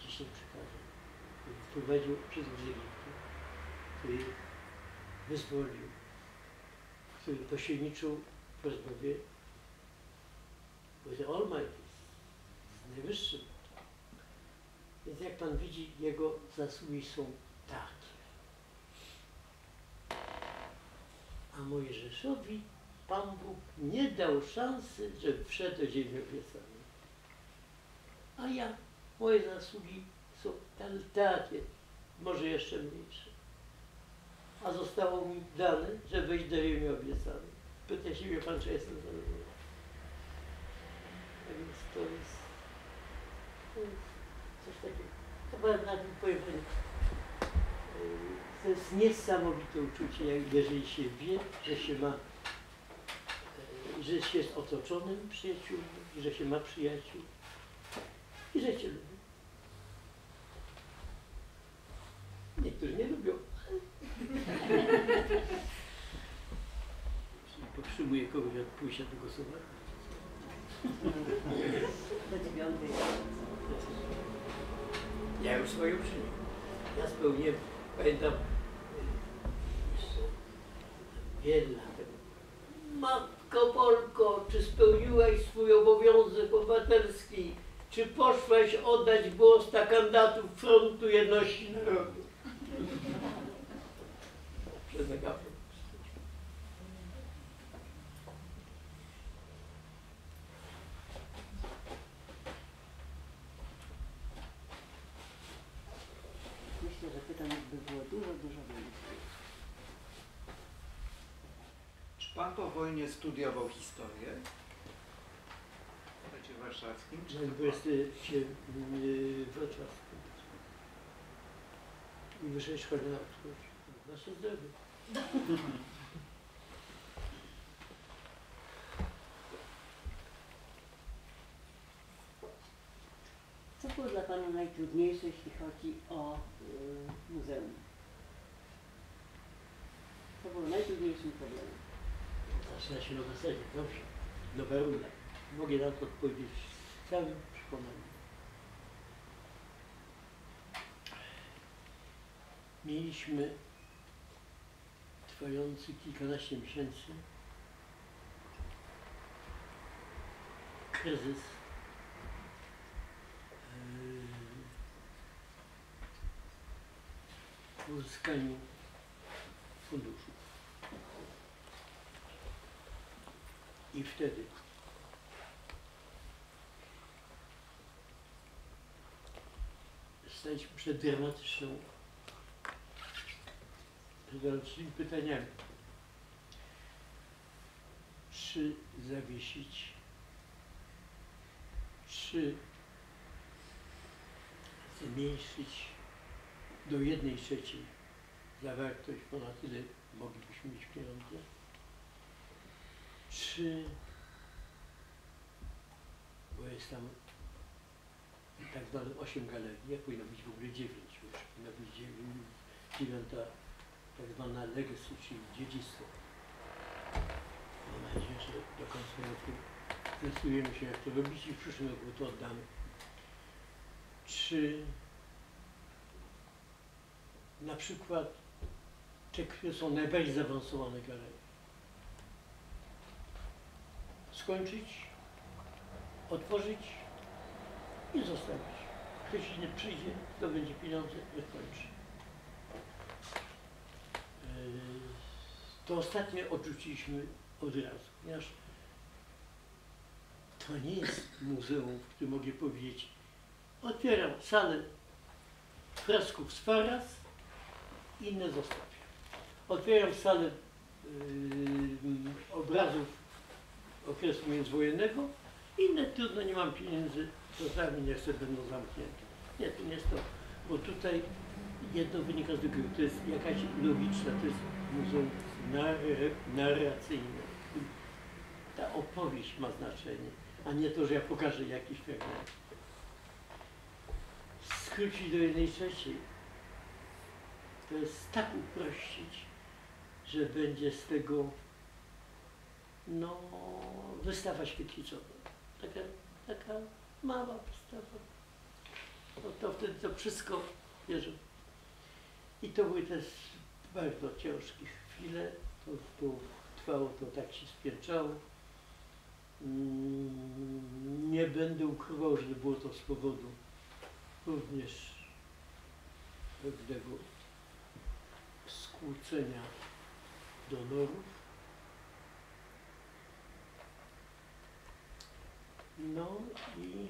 dziesięć przekazań, który wprowadził wszystkich z który wyzwolił, który pośredniczył w rozmowie with the Almighty, Najwyższym. Więc jak Pan widzi, jego zasługi są takie. A Mojżeszowi Pan Bóg nie dał szansy, żeby wszedł do ziemi obiecanej. A ja, moje zasługi są takie, może jeszcze mniejsze. A zostało mi dane, żeby wejść do ziemi obiecanej. Pyta się mnie Pan, czy jestem zadowolony. Tak więc to jest, to jest coś takiego. Chyba na tym powiem Pani, yy, to jest niesamowite uczucie, jak jeżeli się wie, że się ma e, że się jest otoczonym przyjaciółmi, że się ma przyjaciół i że cię lubią. Niektórzy nie lubią. wstrzymuje kogoś od pójścia do głosowania. Do dziewiątej. Ja już swoją czynię. Ja spełniłem, pamiętam, y, temu. Matko Polko, czy spełniłaś swój obowiązek obywatelski? Czy poszłaś oddać głos na kandydatów Frontu Jedności Narodu? Przed megafon. Myślę, że pytań by było dużo, dużo więcej. Czy pan po wojnie studiował historię? W Stanie Warszawskim? Czy Na to Uniwersytecie yy, Wrocławskim. I Wyższej Szkole Naukowej. Nasze zdrowie. Co było dla Pana najtrudniejsze, jeśli chodzi o y, muzeum? Co było najtrudniejszym problemem? Zaczyna się nowa seria, dobrze. Nowa runda. Mogę na to odpowiedzieć z całym przekonaniem. Mieliśmy trwający kilkanaście miesięcy kryzys yy, w uzyskaniu funduszy. I wtedy. Staliśmy przed dramatyczną, dramatycznymi pytaniami. Czy zawiesić, czy zmniejszyć do jednej trzeciej zawartość, ponad ile moglibyśmy mieć pieniądze, czy bo jest tam tak zwane 8 galerii, a powinno być w ogóle 9 już, powinno być 9, dziewiąta tak zwana legacy, czyli dziedzictwo. Mam nadzieję, że do końca roku zdecydujemy się jak to robić i w przyszłym roku to oddamy. Czy na przykład te, które są najbardziej zaawansowane galerie, skończyć, otworzyć i zostawić. Ktoś nie przyjdzie, kto będzie pieniądze, niech kończy. Yy, To ostatnie odrzuciliśmy od razu, ponieważ to nie jest muzeum, w którym mogę powiedzieć, otwieram salę fresków z Faras, inne zostawiam. Otwieram salę yy, obrazów okresu międzywojennego, inne trudno, nie mam pieniędzy, zostawiam, nie chcę, będą zamknięte. Nie, to nie jest to, bo tutaj jedno wynika z drugiego, to jest jakaś logiczna, to jest muzeum narr- narracyjne. Ta opowieść ma znaczenie, a nie to, że ja pokażę jakiś fragment. Skrócić do jednej trzeciej, to jest tak uprościć, że będzie z tego no, wystawa świetlicowa. Taka, taka mała wystawa. No to wtedy to wszystko bierze. I to były też bardzo ciężkie chwile. To, to trwało, to tak się spięczało. Mm, Nie będę ukrywał, że było to z powodu również pewnego skłócenia donorów. No i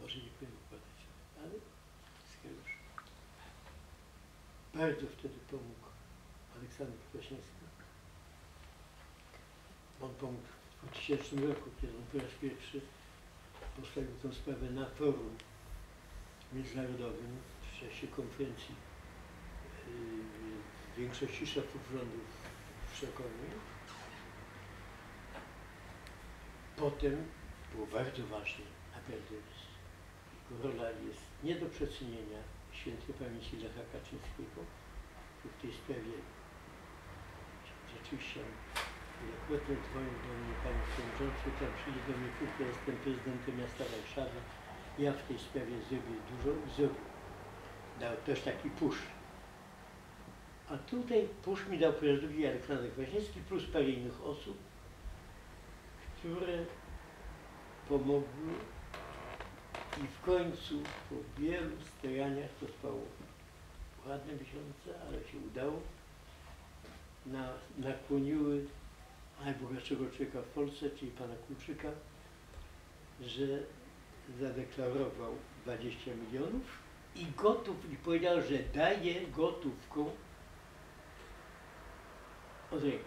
może nie powiem układać, ale już. Bardzo wtedy pomógł Aleksander Kwaśniewski. On pomógł w 2000 roku, kiedy on po raz pierwszy postawił tę sprawę na forum międzynarodowym w czasie konferencji yy, większości szefów rządów w Szkowie. Potem było bardzo ważne, naprawdę rola jest nie do przecenienia świętej pamięci Lecha Kaczyńskiego. W tej sprawie rzeczywiście wielokrotnie dzwonił do mnie panie przewodniczący, tam przyjdzie do mnie krótko, jestem prezydentem miasta Warszawy. Ja w tej sprawie zrobię dużo zrobię. Dał też taki push. A tutaj push mi dał po drugi Aleksander Kwaśniewski plus parę innych osób, które pomogły i w końcu po wielu staraniach, to trwało ładne miesiące, ale się udało, na, nakłoniły najbogatszego człowieka w Polsce, czyli pana Kulczyka, że zadeklarował 20 milionów i gotów, i powiedział, że daje gotówką od ręki.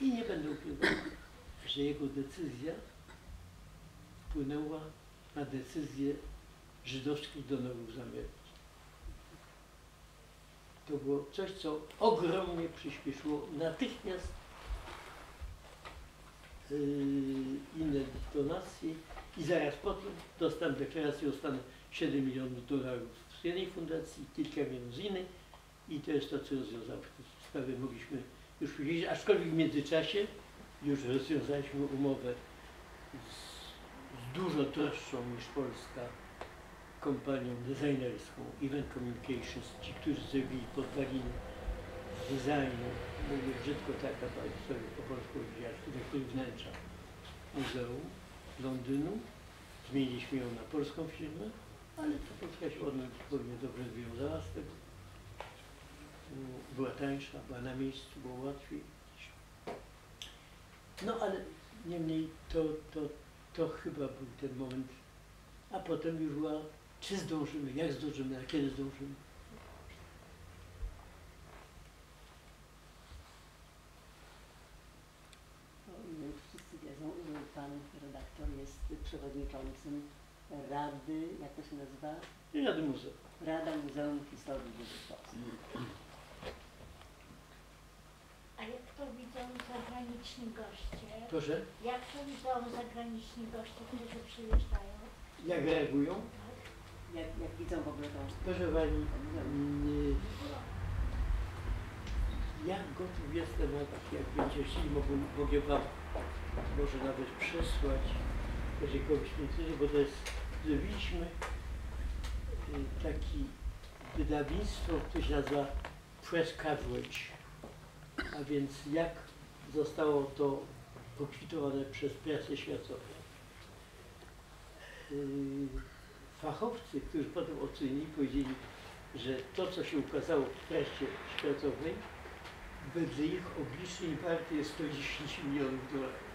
I nie będę ukrywał, że jego decyzja wpłynęła na decyzję żydowskich donorów z Ameryki. To było coś, co ogromnie przyspieszyło natychmiast yy, inne donacje i zaraz potem dostałem deklarację o stanie 7 milionów dolarów z jednej fundacji, kilka milionów z innej. I to jest to, co rozwiązało sprawę. Mogliśmy już powiedzieć, aczkolwiek w międzyczasie już rozwiązaliśmy umowę z, z dużo droższą niż polska kompanią designerską Event Communications, ci, którzy zrobili podwaliny designu, mówię brzydko tak, a sobie po polsku architektury wnętrza Muzeum Londynu. Zmieniliśmy ją na polską firmę, ale to Polska się od nas dobrze wywiązała z tego. Była tańsza, była na miejscu, było łatwiej. No ale niemniej to, to, to chyba był ten moment, a potem już była, czy zdążymy, jak zdążymy, a kiedy zdążymy. No, nie już wszyscy wiedzą, że pan redaktor jest przewodniczącym Rady, jak to się nazywa? Rady Muzeum. Rada Muzeum Historii Rzeczypospolitej. A jak to widzą zagraniczni goście? Proszę, Jak to widzą zagraniczni goście, którzy przyjeżdżają? jak reagują? Tak? Jak, jak widzą w ogóle tą Proszę Pani, ja gotów jestem, jak- jak będziecie chcieli, mogę, mogę Wam może nawet przesłać jakiegoś między, bo to jest, zrobiliśmy y, taki wydawnictwo, które się nazywa Press Coverage, a więc jak zostało to pokwitowane przez prasę światową. Y, Fachowcy, którzy potem ocenili, powiedzieli, że to, co się ukazało w prasie światowej, wedle ich obliczeń warte jest 110 milionów dolarów.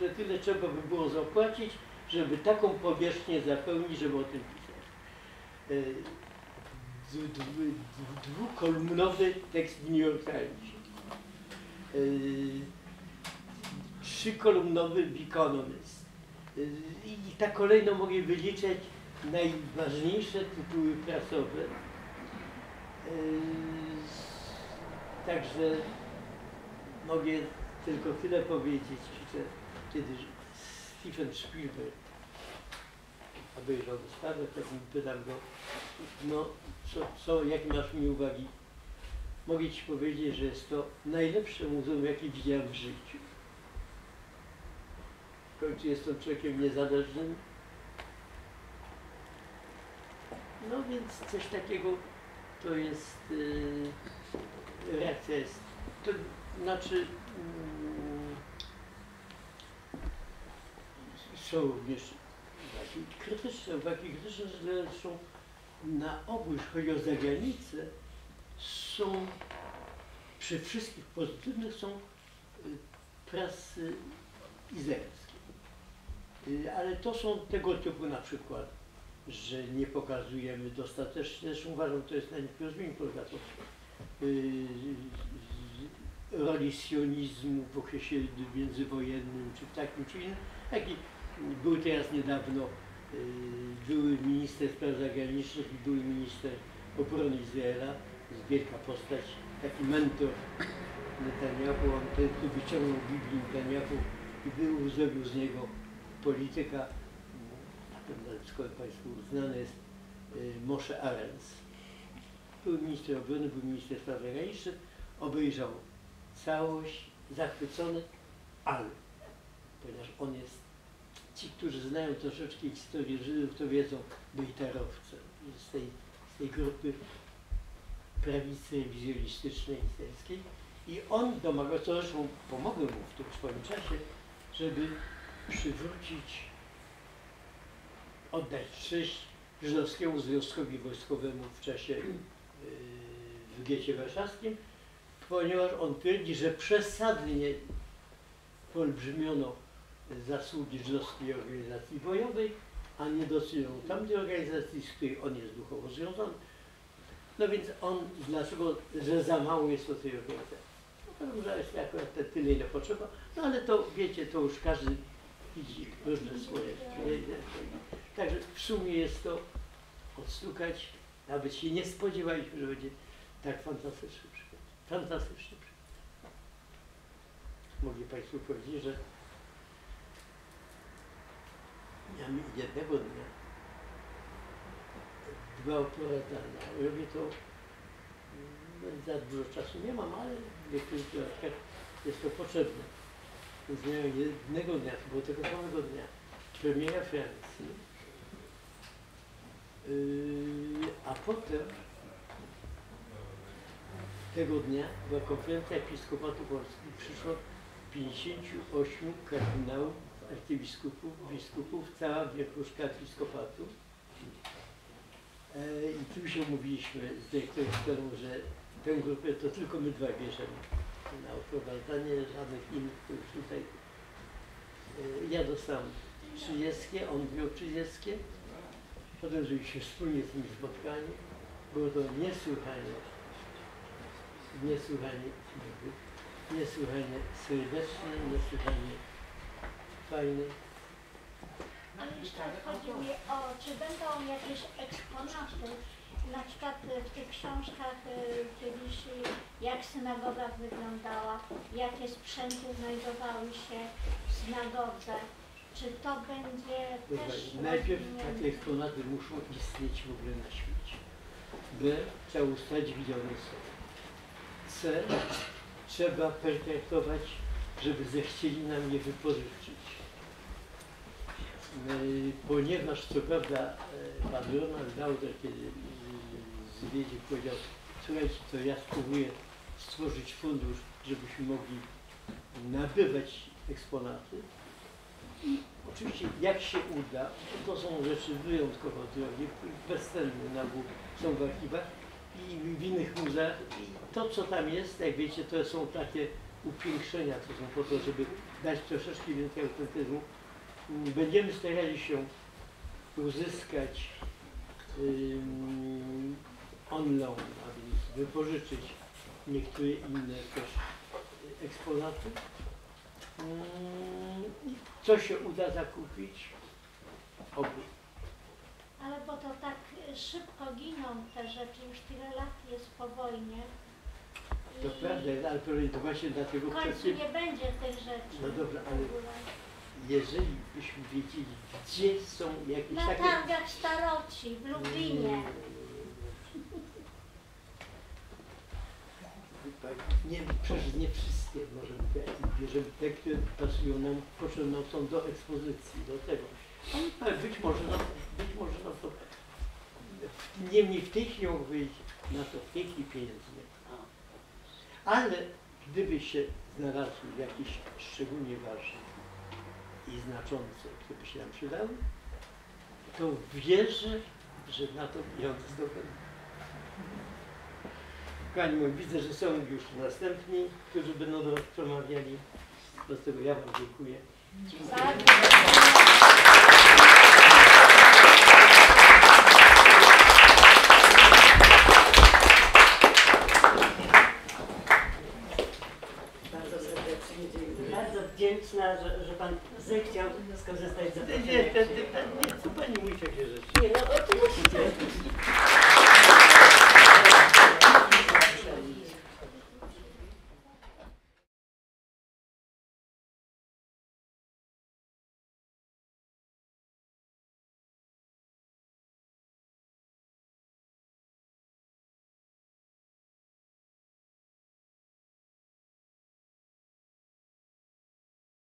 Że tyle trzeba by było zapłacić, żeby taką powierzchnię zapełnić, żeby o tym pisać. E, Dwukolumnowy tekst w New York Times. E, Trzykolumnowy w Economist. E, I tak kolejno mogę wyliczać najważniejsze tytuły prasowe. Także mogę tylko tyle powiedzieć, że kiedy Steven Spielberg obejrzał wystawę, to pytam go, no co, co, jakie masz mi uwagi? Mogę Ci powiedzieć, że jest to najlepsze muzeum, jakie widziałem w życiu. W końcu jestem człowiekiem niezależnym, no więc coś takiego to jest yy, reakcja jest. To znaczy mm, są również uwagi krytyczne, uwagi krytyczne zresztą na ogół, jeśli chodzi o zagranicę, są przy wszystkich pozytywnych są y, prasy izraelskie. Y, Ale to są tego typu na przykład że nie pokazujemy dostatecznie, zresztą uważam, to jest na nieporozumieniu polega to yy, roli sionizmu w okresie międzywojennym, czy w takim, czy innym, jaki był teraz niedawno, yy, były minister spraw zagranicznych i były minister obrony Izraela, jest wielka postać, taki mentor Netanyahu, on ten, który wyciągnął Biblię Netanyahu i był, zrobił z niego polityka, ten nazwiskowy Państwu znany jest y, Moshe Arens. Był minister obrony, był minister spraw zagranicznych, obejrzał całość, zachwycony, ale ponieważ on jest, ci, którzy znają troszeczkę historię Żydów, to wiedzą, bejtarowcem z tej, z tej grupy prawicy rewizjonistycznej izraelskiej. I on domagał, co zresztą pomogłem mu w tym swoim czasie, żeby przywrócić, oddać cześć żydowskiemu związkowi wojskowemu w czasie yy, w getcie warszawskim, ponieważ on twierdzi, że przesadnie wyolbrzymiono zasługi żydowskiej organizacji bojowej, a nie doceniono tamtej organizacji, z której on jest duchowo związany. No więc on, dlaczego, że za mało jest to tej organizacji. No to może jest akurat te tyle, ile potrzeba, no ale to wiecie, to już każdy widzi różne swoje. Także w sumie jest to odstukać, nawet się nie spodziewaliśmy, że będzie tak fantastyczny przykład. Fantastyczny przykład. Mogli Państwo powiedzieć, że jednego dnia dwa opowiadania. Robię to, mm, za dużo czasu nie mam, ale w niektórych przypadkach jest to potrzebne. Więc jednego dnia, to było tego samego dnia, premiera Francji, Yy, a potem tego dnia była konferencja episkopatu Polski. Przyszło 58 kardynałów, arcybiskupów, biskupów, cała wierchuszka episkopatu. E, I tu się umówiliśmy z dyrektorem, że tę grupę to tylko my dwa bierzemy na oprowadzanie, żadnych innych, już tutaj. E, Ja dostałem 30, on wziął 30. Potem żeśmy wspólnie z nim spotkali. Było to niesłychanie, niesłychanie, niesłychanie serdeczne, niesłychanie fajne. Ale jeszcze chodzi mi o, czy będą jakieś eksponaty, na przykład w tych książkach y, kiedyś jak synagoga wyglądała, jakie sprzęty znajdowały się w synagodze. Czy to będzie też najpierw takie eksponaty muszą istnieć w ogóle na świecie. B. Trzeba ustalić, one są. C. Trzeba pertraktować, żeby zechcieli nam je wypożyczyć. Ponieważ co prawda e, pan Ronald Lauder, kiedy zwiedził, powiedział, słuchajcie, to ja spróbuję stworzyć fundusz, żebyśmy mogli nabywać eksponaty. I oczywiście jak się uda, to są rzeczy wyjątkowo drogie, bezcenne na są w archiwach i w innych muzeach. I to co tam jest, jak wiecie, to są takie upiększenia, to są po to, żeby dać troszeczkę więcej autentyzmu. Będziemy starali się uzyskać ym, on loan, a więc wypożyczyć niektóre inne też eksponaty. Co się uda zakupić? Oby. Ale bo to tak szybko giną te rzeczy, już tyle lat jest po wojnie. To prawda, ale proszę, to właśnie dlatego w końcu nie będzie tych rzeczy. No dobra, w ale jeżeli byśmy wiedzieli, gdzie są jakieś Na takie... targach staroci w Lublinie. Nie, przecież nie wszystkie możemy bierzemy te, które pasują nam, potrzebne są do ekspozycji, do tego. Ale być może nam, być może nam to... Niemniej w tej chwili powiedzieć, na to w tej chwili pieniędzy. Ale gdyby się znalazły jakieś szczególnie ważne i znaczące, które by się nam przydały, to wierzę, że na to pieniądze zdobędą. Kochani moi, widzę, że są już następni, którzy będą do Was przemawiali. Z tego ja Wam dziękuję. Bardzo wdzięczna, że, że Pan zechciał skorzystać z Nie, zaproszenia. nie, nie, nie, co Pani mówi takie rzeczy? Nie, no oczywiście.